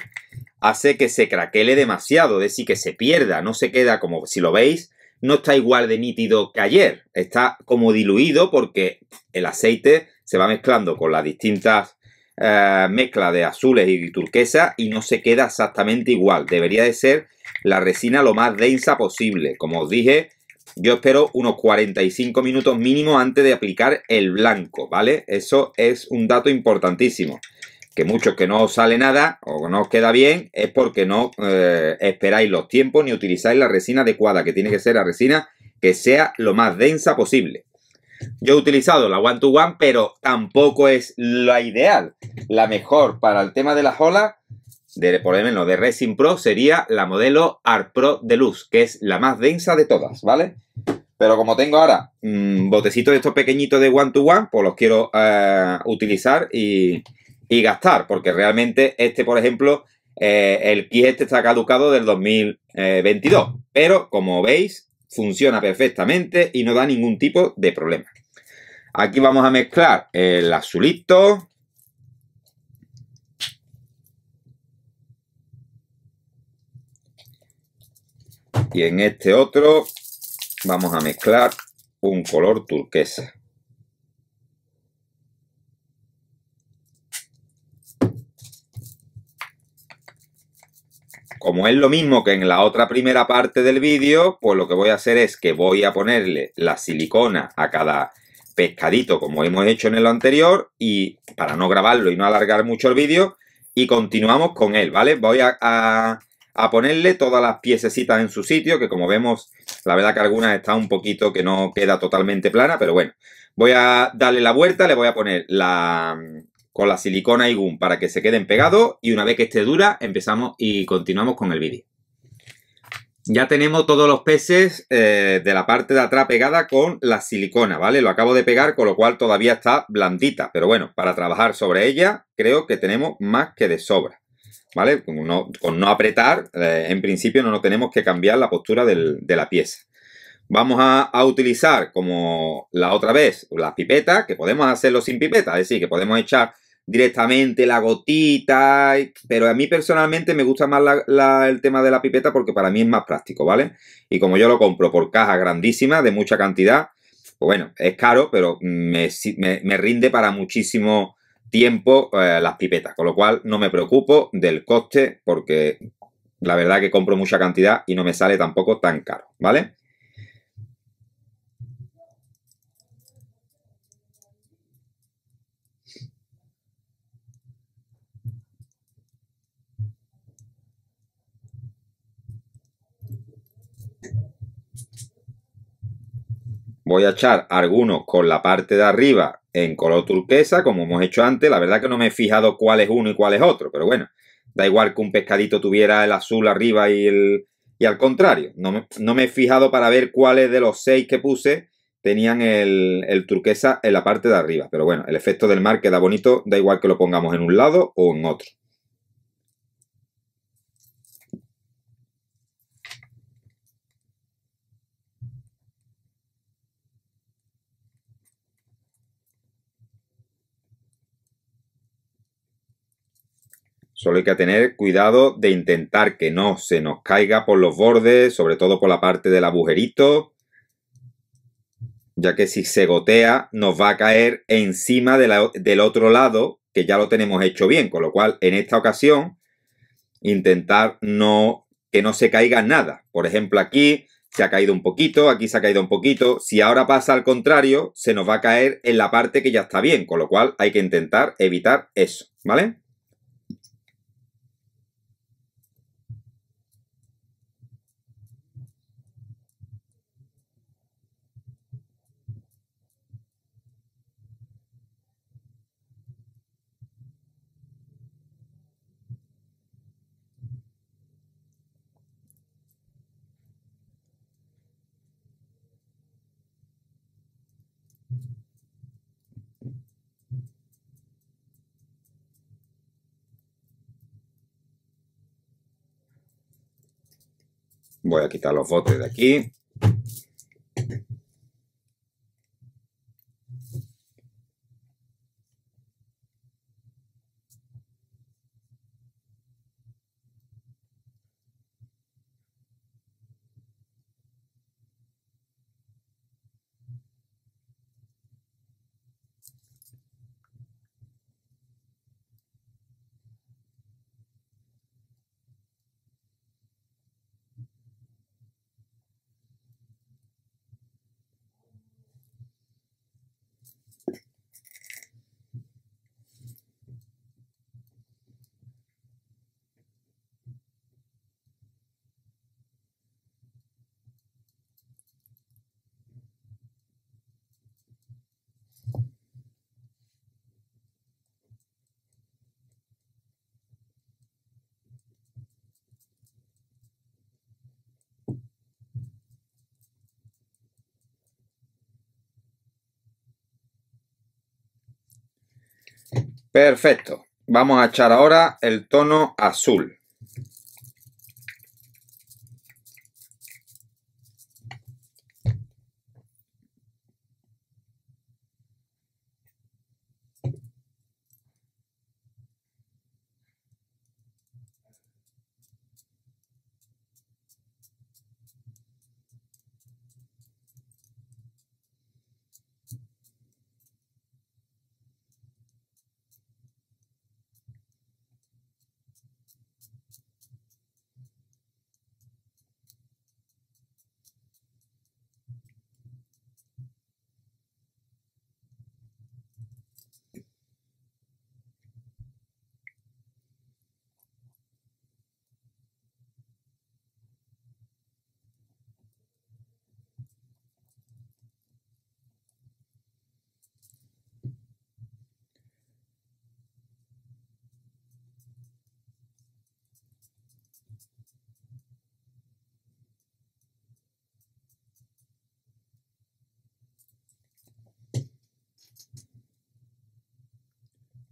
hace que se craquele demasiado, es decir, que se pierda, no se queda como si lo veis, no está igual de nítido que ayer, está como diluido porque el aceite se va mezclando con las distintas eh, mezclas de azules y turquesa y no se queda exactamente igual, debería de ser la resina lo más densa posible. Como os dije, yo espero unos 45 minutos mínimo antes de aplicar el blanco, ¿vale? Eso es un dato importantísimo. Que muchos que no os sale nada o no os queda bien es porque no eh, esperáis los tiempos ni utilizáis la resina adecuada, que tiene que ser la resina que sea lo más densa posible. Yo he utilizado la One to One, pero tampoco es la ideal. La mejor para el tema de las olas de, por ejemplo, de Resin Pro sería la modelo Art Pro Deluxe, que es la más densa de todas, ¿vale? Pero como tengo ahora mmm, botecitos de estos pequeñitos de One to One, pues los quiero eh, utilizar y, gastar, porque realmente este, por ejemplo, eh, el kit este está caducado del 2022, pero como veis, funciona perfectamente y no da ningún tipo de problema. Aquí vamos a mezclar el azulito, Y en este otro vamos a mezclar un color turquesa. Como es lo mismo que en la otra primera parte del vídeo, pues lo que voy a hacer es que voy a ponerle la silicona a cada pescadito como hemos hecho en el anterior y para no grabarlo y no alargar mucho el vídeo y continuamos con él, ¿vale? Voy a, a ponerle todas las piececitas en su sitio, que como vemos, la verdad que algunas están un poquito que no queda totalmente plana, pero bueno. Voy a darle la vuelta, le voy a poner la con la silicona y gum para que se queden pegados y una vez que esté dura empezamos y continuamos con el vídeo. Ya tenemos todos los peces eh, de la parte de atrás pegada con la silicona, ¿vale? Lo acabo de pegar, con lo cual todavía está blandita. Pero bueno, para trabajar sobre ella creo que tenemos más que de sobra. ¿vale? Con no, apretar, eh, en principio no nos tenemos que cambiar la postura de la pieza. Vamos a, a, utilizar, como la otra vez, las pipetas, que podemos hacerlo sin pipeta, es decir, que podemos echar directamente la gotita, pero a mí personalmente me gusta más la, el tema de la pipeta porque para mí es más práctico, ¿vale? Y como yo lo compro por caja grandísima, de mucha cantidad, pues bueno, es caro, pero me, me, rinde para muchísimo tiempo eh, las pipetas, con lo cual no me preocupo del coste porque la verdad que compro mucha cantidad y no me sale tampoco tan caro, ¿vale? Voy a echar algunos con la parte de arriba en color turquesa, como hemos hecho antes. La verdad que no me he fijado cuál es uno y cuál es otro, pero bueno, da igual que un pescadito tuviera el azul arriba y, el, y al contrario. No me, no me he fijado para ver cuáles de los seis que puse tenían el, el, turquesa en la parte de arriba. Pero bueno, el efecto del mar queda bonito, da igual que lo pongamos en un lado o en otro. Solo hay que tener cuidado de intentar que no se nos caiga por los bordes, sobre todo por la parte del agujerito, ya que si se gotea nos va a caer encima del otro lado, que ya lo tenemos hecho bien, con lo cual en esta ocasión intentar no que no se caiga nada. Por ejemplo, aquí se ha caído un poquito, aquí se ha caído un poquito. Si ahora pasa al contrario, se nos va a caer en la parte que ya está bien, con lo cual hay que intentar evitar eso, ¿vale? Voy a quitar los botes de aquí. Perfecto. Vamos a echar ahora el tono azul.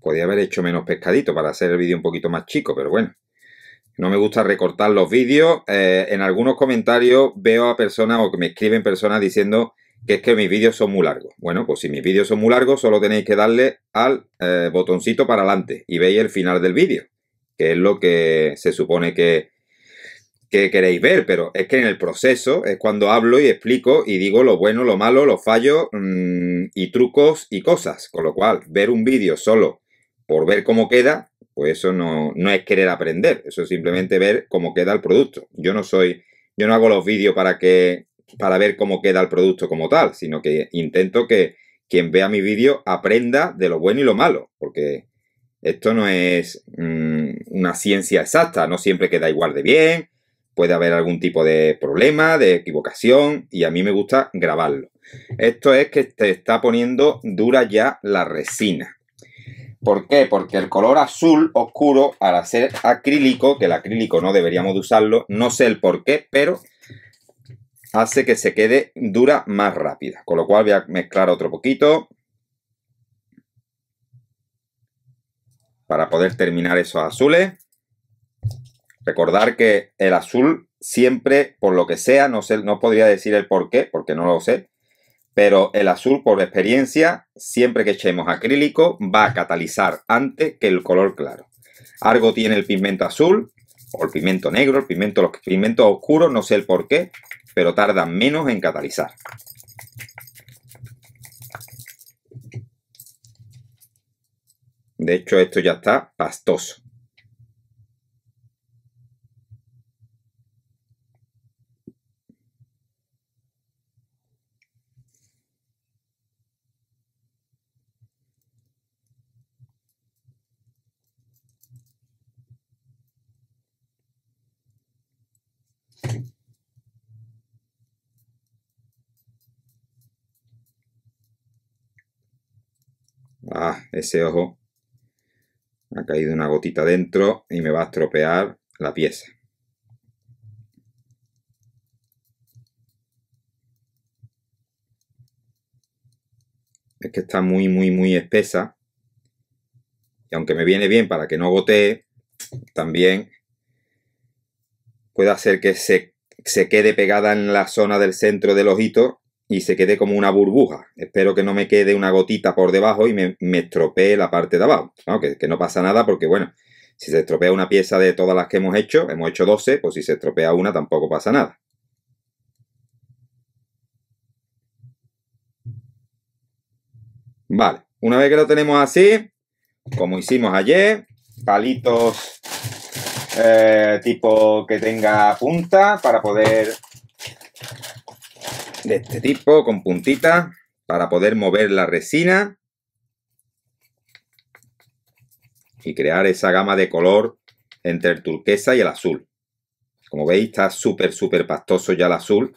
Podría haber hecho menos pescadito para hacer el vídeo un poquito más chico, pero bueno. No me gusta recortar los vídeos. Eh, en algunos comentarios veo a personas o que me escriben personas diciendo que es que mis vídeos son muy largos. Bueno, pues si mis vídeos son muy largos, solo tenéis que darle al eh, botoncito para adelante y veis el final del vídeo, que es lo que se supone que, que queréis ver, pero es que en el proceso es cuando hablo y explico y digo lo bueno, lo malo, los fallos mm, y trucos y cosas. Con lo cual, ver un vídeo solo por ver cómo queda, pues eso no, es querer aprender, eso es simplemente ver cómo queda el producto. Yo no soy, yo no hago los vídeos para que, para ver cómo queda el producto como tal, sino que intento que quien vea mi vídeo aprenda de lo bueno y lo malo, porque esto no es mm, una ciencia exacta, no siempre queda igual de bien, puede haber algún tipo de problema, de equivocación, y a mí me gusta grabarlo. Esto es que te está poniendo dura ya la resina. ¿Por qué? Porque el color azul oscuro, al ser acrílico, que el acrílico no deberíamos de usarlo, no sé el por qué, pero hace que se quede dura más rápida. Con lo cual voy a mezclar otro poquito. Para poder terminar esos azules. Recordar que el azul siempre, por lo que sea, no, sé, no podría decir el por qué, porque no lo sé, pero el azul, por experiencia, siempre que echemos acrílico, va a catalizar antes que el color claro. Algo tiene el pigmento azul, o el pigmento negro, el pigmento, los pigmentos oscuros, no sé el por qué, pero tardan menos en catalizar. De hecho, esto ya está pastoso. Ese ojo ha caído una gotita dentro y me va a estropear la pieza. Es que está muy, muy, muy espesa. Y aunque me viene bien para que no gotee, también puede hacer que se, se quede pegada en la zona del centro del ojito y se quede como una burbuja. Espero que no me quede una gotita por debajo y me, estropee la parte de abajo. Que, que, no pasa nada porque, bueno, si se estropea una pieza de todas las que hemos hecho, hemos hecho 12, pues si se estropea una tampoco pasa nada. Vale, una vez que lo tenemos así, como hicimos ayer, palitos eh, tipo que tenga punta para poder de este tipo, con puntita, para poder mover la resina y crear esa gama de color entre el turquesa y el azul. Como veis, está súper, súper pastoso ya el azul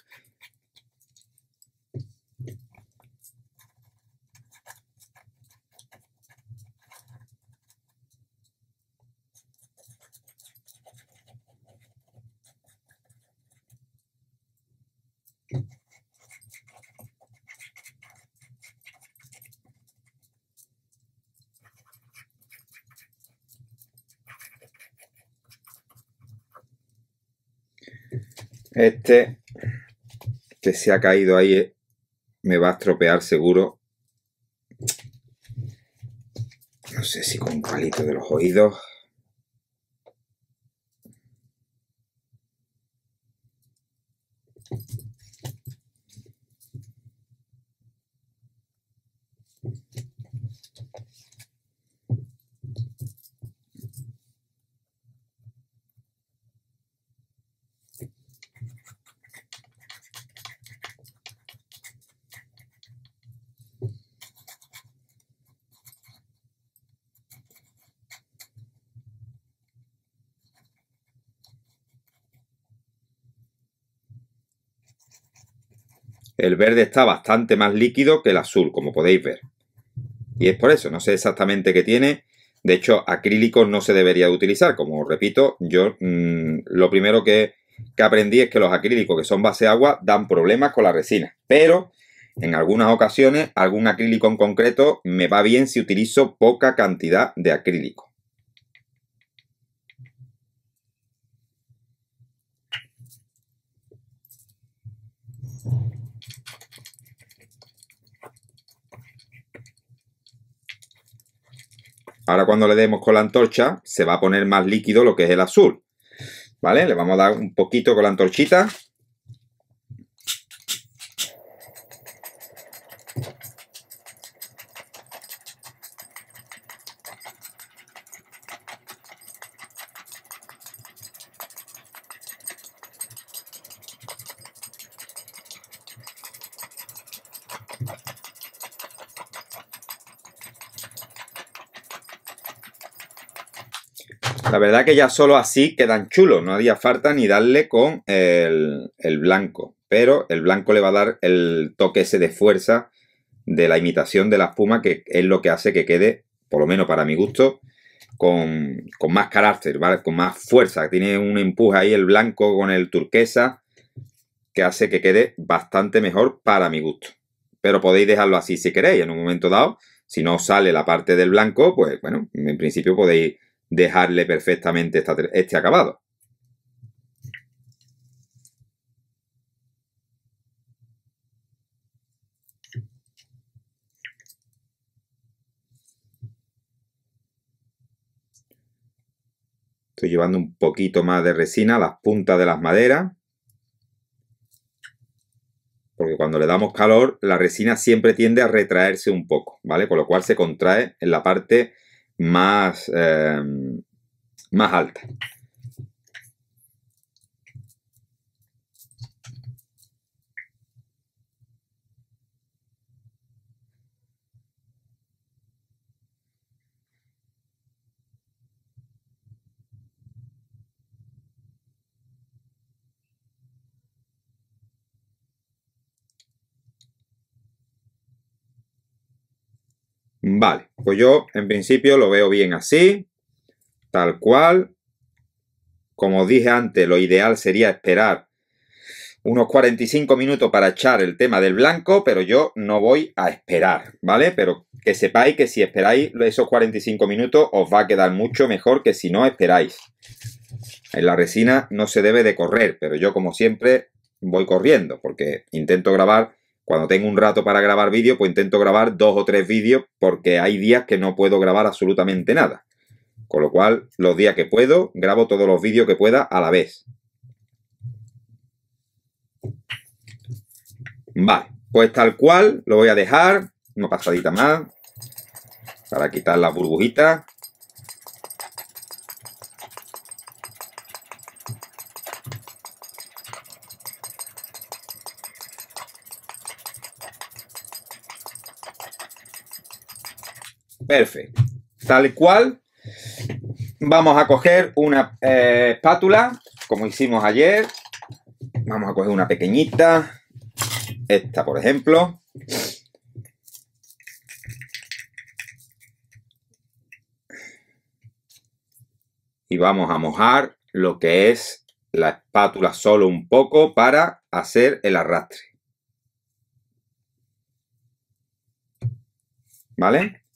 Este que se ha caído ahí me va a estropear seguro. No sé si con un palito de los oídos. El verde está bastante más líquido que el azul, como podéis ver. Y es por eso, no sé exactamente qué tiene. De hecho, acrílicos no se debería utilizar. Como repito, yo mm, lo primero que, que aprendí es que los acrílicos que son base agua dan problemas con la resina. Pero en algunas ocasiones, algún acrílico en concreto me va bien si utilizo poca cantidad de acrílico. Ahora cuando le demos con la antorcha se va a poner más líquido lo que es el azul. ¿Vale? Le vamos a dar un poquito con la antorchita. Verdad que ya solo así quedan chulos, no haría falta ni darle con el, blanco, pero el blanco le va a dar el toque ese de fuerza de la imitación de la espuma que es lo que hace que quede, por lo menos para mi gusto, con, más carácter, con más fuerza. Tiene un empuje ahí el blanco con el turquesa que hace que quede bastante mejor para mi gusto. Pero podéis dejarlo así si queréis, en un momento dado. Si no sale la parte del blanco, pues bueno, en principio podéis dejarle perfectamente este acabado. Estoy llevando un poquito más de resina a las puntas de las maderas. Porque cuando le damos calor, la resina siempre tiende a retraerse un poco, ¿vale? Con lo cual se contrae en la parte más, eh, más alta. Vale, pues yo en principio lo veo bien así, tal cual. Como dije antes, lo ideal sería esperar unos 45 minutos para echar el tema del blanco, pero yo no voy a esperar, ¿vale? Pero que sepáis que si esperáis esos 45 minutos os va a quedar mucho mejor que si no esperáis. En la resina no se debe de correr, pero yo como siempre voy corriendo porque intento grabar cuando tengo un rato para grabar vídeo, pues intento grabar dos o tres vídeos porque hay días que no puedo grabar absolutamente nada. Con lo cual, los días que puedo, grabo todos los vídeos que pueda a la vez. Vale, pues tal cual lo voy a dejar una pasadita más para quitar las burbujitas. Perfecto. Tal cual, vamos a coger una eh, espátula, como hicimos ayer. Vamos a coger una pequeñita. Esta, por ejemplo. Y vamos a mojar lo que es la espátula solo un poco para hacer el arrastre. ¿Vale?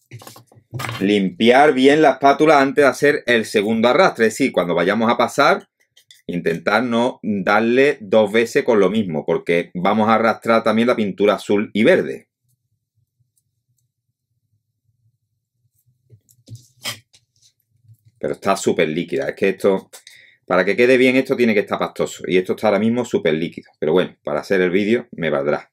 Limpiar bien la espátula antes de hacer el segundo arrastre. Es decir, cuando vayamos a pasar, intentar no darle dos veces con lo mismo, porque vamos a arrastrar también la pintura azul y verde. Pero está súper líquida. Es que esto, para que quede bien, esto tiene que estar pastoso. Y esto está ahora mismo súper líquido. Pero bueno, para hacer el vídeo me valdrá.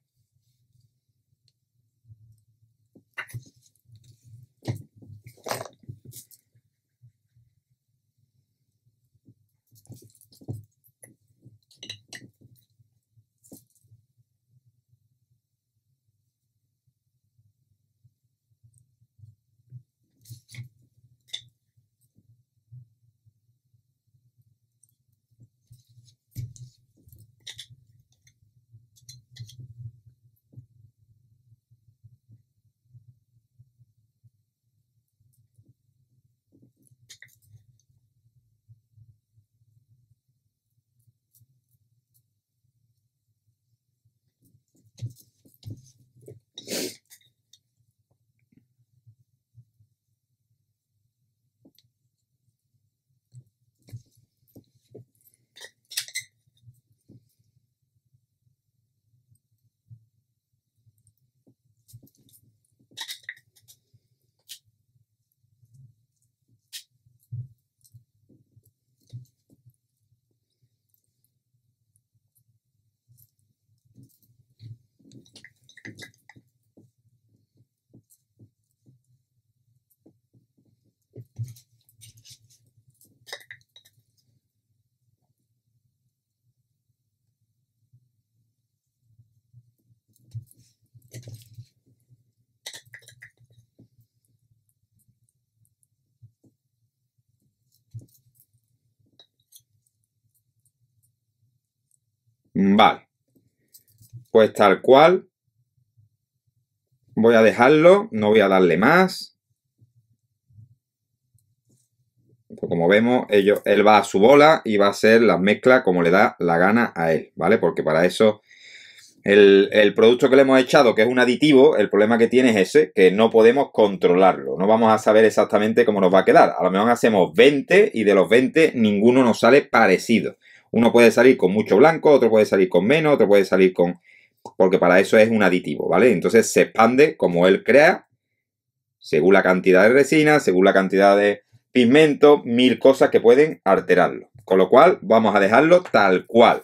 Vale. Pues tal cual. Voy a dejarlo, no voy a darle más. Pues como vemos, ello, él va a su bola y va a hacer las mezclas como le da la gana a él, ¿vale? Porque para eso el, el, producto que le hemos echado, que es un aditivo, el problema que tiene es ese, que no podemos controlarlo. No vamos a saber exactamente cómo nos va a quedar. A lo mejor hacemos 20 y de los 20 ninguno nos sale parecido. Uno puede salir con mucho blanco, otro puede salir con menos, otro puede salir con... Porque para eso es un aditivo, ¿vale? Entonces se expande como él crea, según la cantidad de resina, según la cantidad de, pigmento, mil cosas que pueden alterarlo. Con lo cual, vamos a dejarlo tal cual.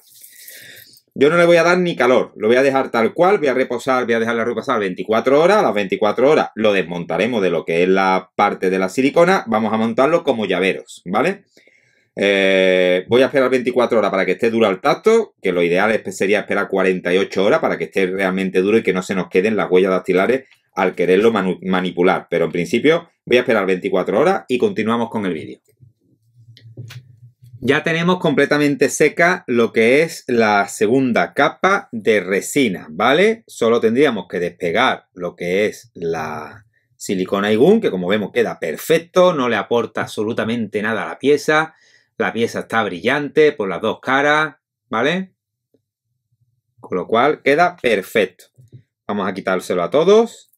Yo no le voy a dar ni calor, lo voy a dejar tal cual, voy a reposar, voy a dejarla reposar 24 horas, a las 24 horas lo desmontaremos de lo que es la parte de la silicona, vamos a montarlo como llaveros, ¿vale? Eh, voy a esperar 24 horas para que esté duro al tacto, que lo ideal sería esperar 48 horas para que esté realmente duro y que no se nos queden las huellas dactilares al quererlo manipular. Pero en principio voy a esperar 24 horas y continuamos con el vídeo. Ya tenemos completamente seca lo que es la segunda capa de resina, ¿vale? Solo tendríamos que despegar lo que es la silicona Igun, que como vemos queda perfecto, no le aporta absolutamente nada a la pieza. La pieza está brillante por las dos caras, ¿vale? Con lo cual queda perfecto. Vamos a quitárselo a todos.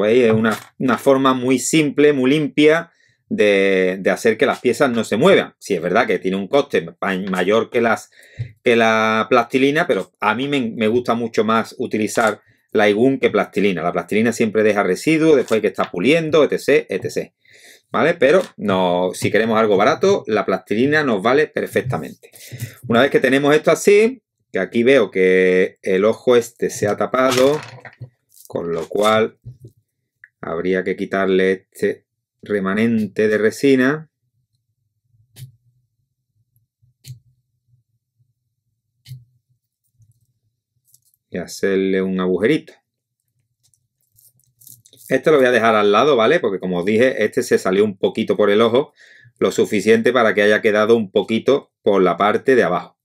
veis, es una, forma muy simple, muy limpia de, hacer que las piezas no se muevan. Si es verdad que tiene un coste mayor que, las, que la plastilina, pero a mí me, gusta mucho más utilizar la IGUN que plastilina. La plastilina siempre deja residuos, después hay que estar puliendo, etc, etc. ¿Vale? Pero no, si queremos algo barato, la plastilina nos vale perfectamente. Una vez que tenemos esto así, que aquí veo que el ojo este se ha tapado, con lo cual habría que quitarle este remanente de resina. Y hacerle un agujerito. Este lo voy a dejar al lado, ¿vale? Porque como os dije, este se salió un poquito por el ojo, lo suficiente para que haya quedado un poquito por la parte de abajo.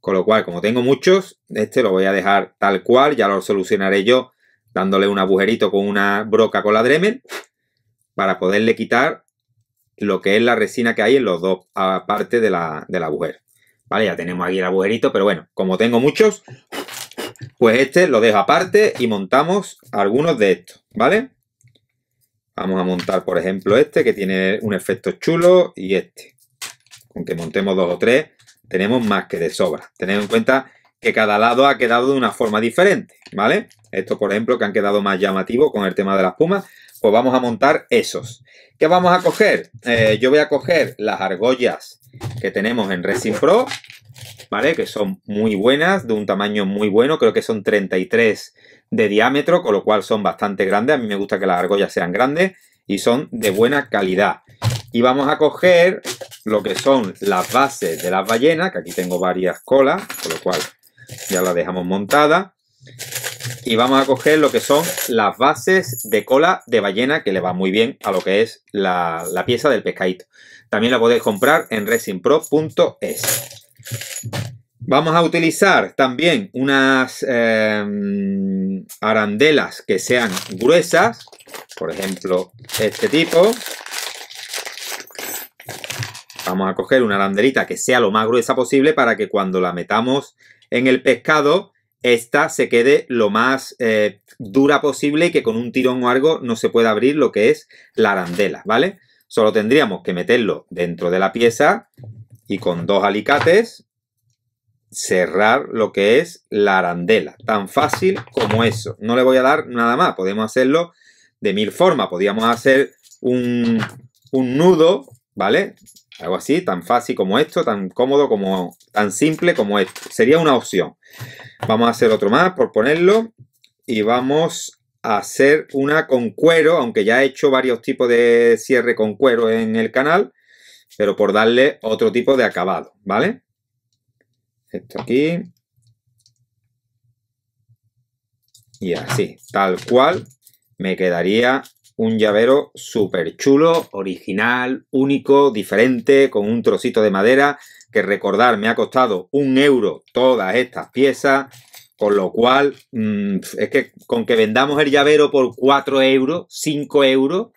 Con lo cual, como tengo muchos, este lo voy a dejar tal cual, ya lo solucionaré yo dándole un agujerito con una broca con la Dremel para poderle quitar lo que es la resina que hay en los dos partes de la, del agujero. Vale, ya tenemos aquí el agujerito, pero bueno, como tengo muchos, pues este lo dejo aparte y montamos algunos de estos, ¿vale? Vamos a montar, por ejemplo, este que tiene un efecto chulo y este. Con que montemos dos o tres, tenemos más que de sobra. Tened en cuenta que cada lado ha quedado de una forma diferente, ¿vale? Estos, por ejemplo, que han quedado más llamativos con el tema de las pumas, pues vamos a montar esos. ¿Qué vamos a coger? Eh, yo voy a coger las argollas que tenemos en Resin Pro, ¿vale? Que son muy buenas, de un tamaño muy bueno, creo que son 33 de diámetro, con lo cual son bastante grandes. A mí me gusta que las argollas sean grandes y son de buena calidad. Y vamos a coger lo que son las bases de las ballenas, que aquí tengo varias colas, con lo cual ya las dejamos montadas. Y vamos a coger lo que son las bases de cola de ballena, que le va muy bien a lo que es la, pieza del pescadito. También la podéis comprar en resinpro.es. Vamos a utilizar también unas em, arandelas que sean gruesas, por ejemplo, este tipo. Vamos a coger una arandelita que sea lo más gruesa posible para que cuando la metamos en el pescado esta se quede lo más eh, dura posible y que con un tirón o algo no se pueda abrir lo que es la arandela, ¿vale? Solo tendríamos que meterlo dentro de la pieza y con dos alicates cerrar lo que es la arandela. Tan fácil como eso. No le voy a dar nada más. Podemos hacerlo de mil formas. Podríamos hacer un, un nudo, ¿vale? Algo así, tan fácil como esto, tan cómodo como, tan simple como esto. Sería una opción. Vamos a hacer otro más por ponerlo. Y vamos a hacer una con cuero, aunque ya he hecho varios tipos de cierre con cuero en el canal. Pero por darle otro tipo de acabado, ¿vale? Esto aquí. Y así, tal cual, me quedaría un llavero súper chulo, original, único, diferente, con un trocito de madera, que recordar me ha costado un euro todas estas piezas, con lo cual mm, es que con que vendamos el llavero por 4 euros, 5 euros,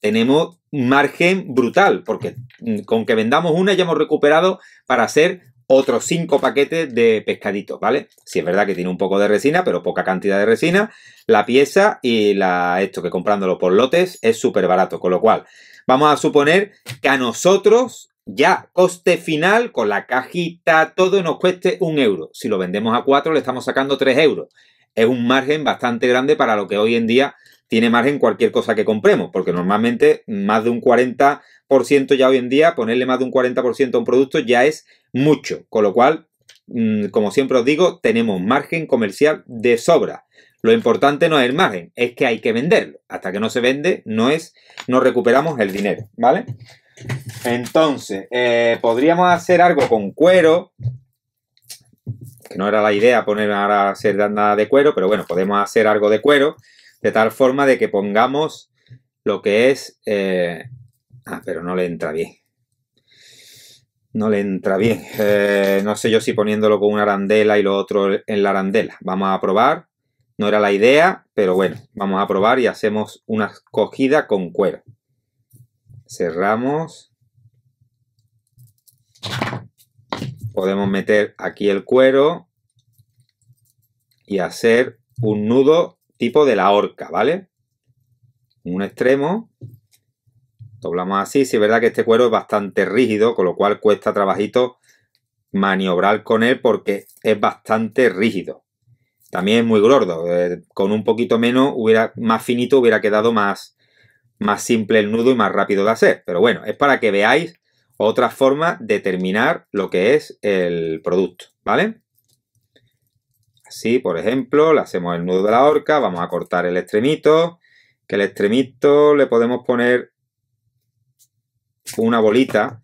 tenemos margen brutal, porque mm, con que vendamos una ya hemos recuperado para hacer otros 5 paquetes de pescaditos, ¿vale? Si es verdad que tiene un poco de resina, pero poca cantidad de resina. La pieza y la, esto que comprándolo por lotes es súper barato, con lo cual vamos a suponer que a nosotros ya coste final con la cajita, todo nos cueste un euro. Si lo vendemos a 4 le estamos sacando 3 euros. es un margen bastante grande para lo que hoy en día tiene margen cualquier cosa que compremos, porque normalmente más de un 40% ya hoy en día, ponerle más de un 40% a un producto ya es mucho, con lo cual, mm, como siempre os digo, tenemos margen comercial de sobra. Lo importante no es el margen, es que hay que venderlo. Hasta que no se vende, no es, no recuperamos el dinero, ¿vale? Entonces, eh, podríamos hacer algo con cuero, que no era la idea poner ahora hacer nada de cuero, pero bueno, podemos hacer algo de cuero, de tal forma de que pongamos lo que es... Eh, ah, pero no le entra bien. No le entra bien. Eh, no sé yo si poniéndolo con una arandela y lo otro en la arandela. Vamos a probar. No era la idea, pero bueno, vamos a probar y hacemos una cogida con cuero. Cerramos. Podemos meter aquí el cuero y hacer un nudo tipo de la horca, ¿vale? Un extremo. Doblamos así. Si es verdad que este cuero es bastante rígido, con lo cual cuesta trabajito maniobrar con él porque es bastante rígido. También es muy gordo. Eh, con un poquito menos, hubiera, más finito, hubiera quedado más, más simple el nudo y más rápido de hacer. Pero bueno, es para que veáis otra forma de terminar lo que es el producto, ¿vale? Así, por ejemplo, le hacemos el nudo de la horca, vamos a cortar el extremito, que el extremito le podemos poner una bolita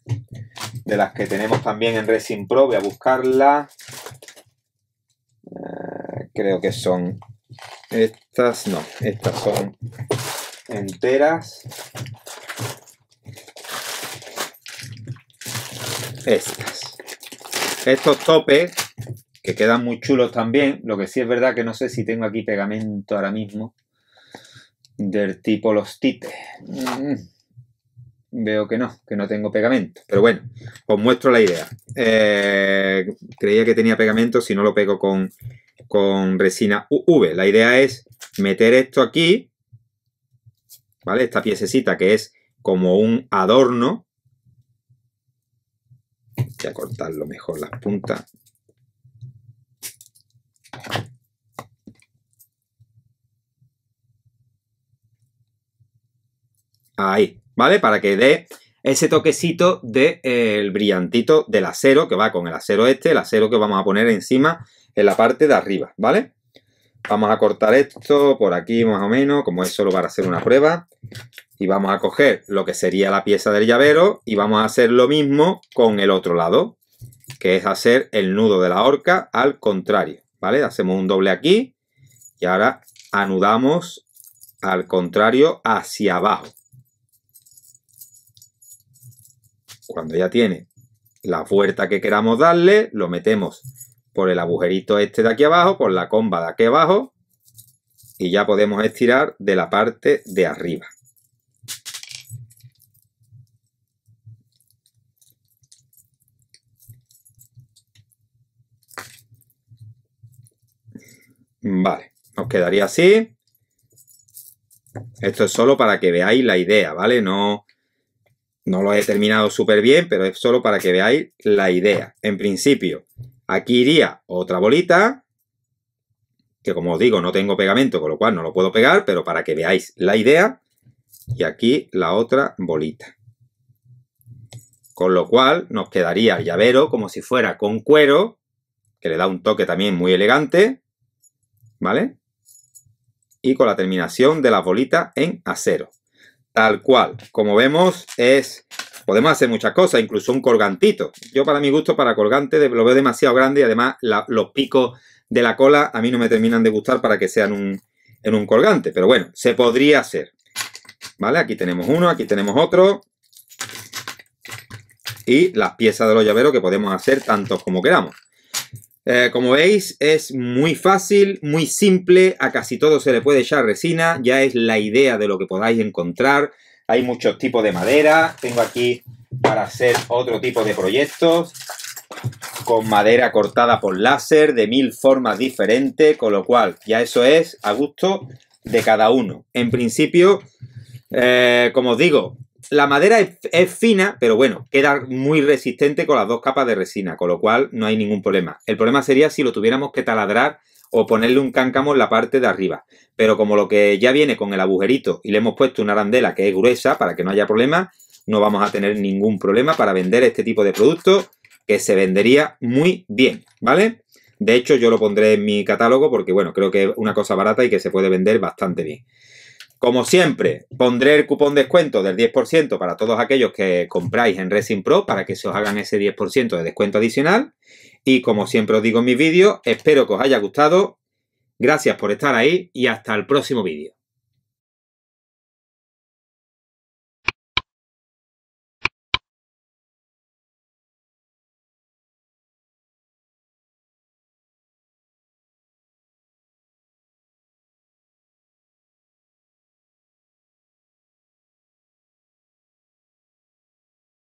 de las que tenemos también en Resin Pro, voy a buscarla. Eh, creo que son estas, no, estas son enteras. Estas. Estos topes, que quedan muy chulos también, lo que sí es verdad que no sé si tengo aquí pegamento ahora mismo, del tipo los tites. Mm, veo que no, que no tengo pegamento. Pero bueno, os muestro la idea. Eh, creía que tenía pegamento, si no lo pego con, con resina UV. La idea es meter esto aquí ¿vale? Esta piececita que es como un adorno. Voy a cortarlo mejor las puntas. Ahí, ¿vale? Para que dé ese toquecito del de, brillantito del acero que va con el acero este, el acero que vamos a poner encima en la parte de arriba, ¿vale? Vamos a cortar esto por aquí más o menos, como es solo para hacer una prueba. Y vamos a coger lo que sería la pieza del llavero y vamos a hacer lo mismo con el otro lado, que es hacer el nudo de la horca al contrario, ¿vale? Hacemos un doble aquí y ahora anudamos al contrario hacia abajo. Cuando ya tiene la fuerza que queramos darle, lo metemos por el agujerito este de aquí abajo, por la comba de aquí abajo y ya podemos estirar de la parte de arriba. Vale, nos quedaría así. Esto es solo para que veáis la idea, ¿vale? No, no lo he terminado súper bien, pero es solo para que veáis la idea. En principio, Aquí iría otra bolita, que como os digo no tengo pegamento, con lo cual no lo puedo pegar, pero para que veáis la idea. Y aquí la otra bolita. Con lo cual nos quedaría el llavero como si fuera con cuero, que le da un toque también muy elegante, ¿vale? Y con la terminación de la bolita en acero. Tal cual, como vemos, es Podemos hacer muchas cosas, incluso un colgantito. Yo para mi gusto, para colgante, lo veo demasiado grande y además los picos de la cola a mí no me terminan de gustar para que sean un, en un colgante. Pero bueno, se podría hacer. ¿Vale? Aquí tenemos uno, aquí tenemos otro. Y las piezas de los llaveros que podemos hacer tantos como queramos. Eh, como veis, es muy fácil, muy simple, a casi todo se le puede echar resina, ya es la idea de lo que podáis encontrar. Hay muchos tipos de madera. Tengo aquí para hacer otro tipo de proyectos con madera cortada por láser de mil formas diferentes, con lo cual ya eso es a gusto de cada uno. En principio, eh, como os digo, la madera es, fina, pero bueno, queda muy resistente con las dos capas de resina, con lo cual no hay ningún problema. El problema sería si lo tuviéramos que taladrar o ponerle un cáncamo en la parte de arriba. Pero como lo que ya viene con el agujerito y le hemos puesto una arandela que es gruesa para que no haya problema, no vamos a tener ningún problema para vender este tipo de producto que se vendería muy bien, ¿vale? De hecho, yo lo pondré en mi catálogo porque, bueno, creo que es una cosa barata y que se puede vender bastante bien. Como siempre, pondré el cupón descuento del 10% para todos aquellos que compráis en Resin Pro para que se os hagan ese 10% de descuento adicional. Y como siempre os digo en mis vídeos, espero que os haya gustado. Gracias por estar ahí y hasta el próximo vídeo.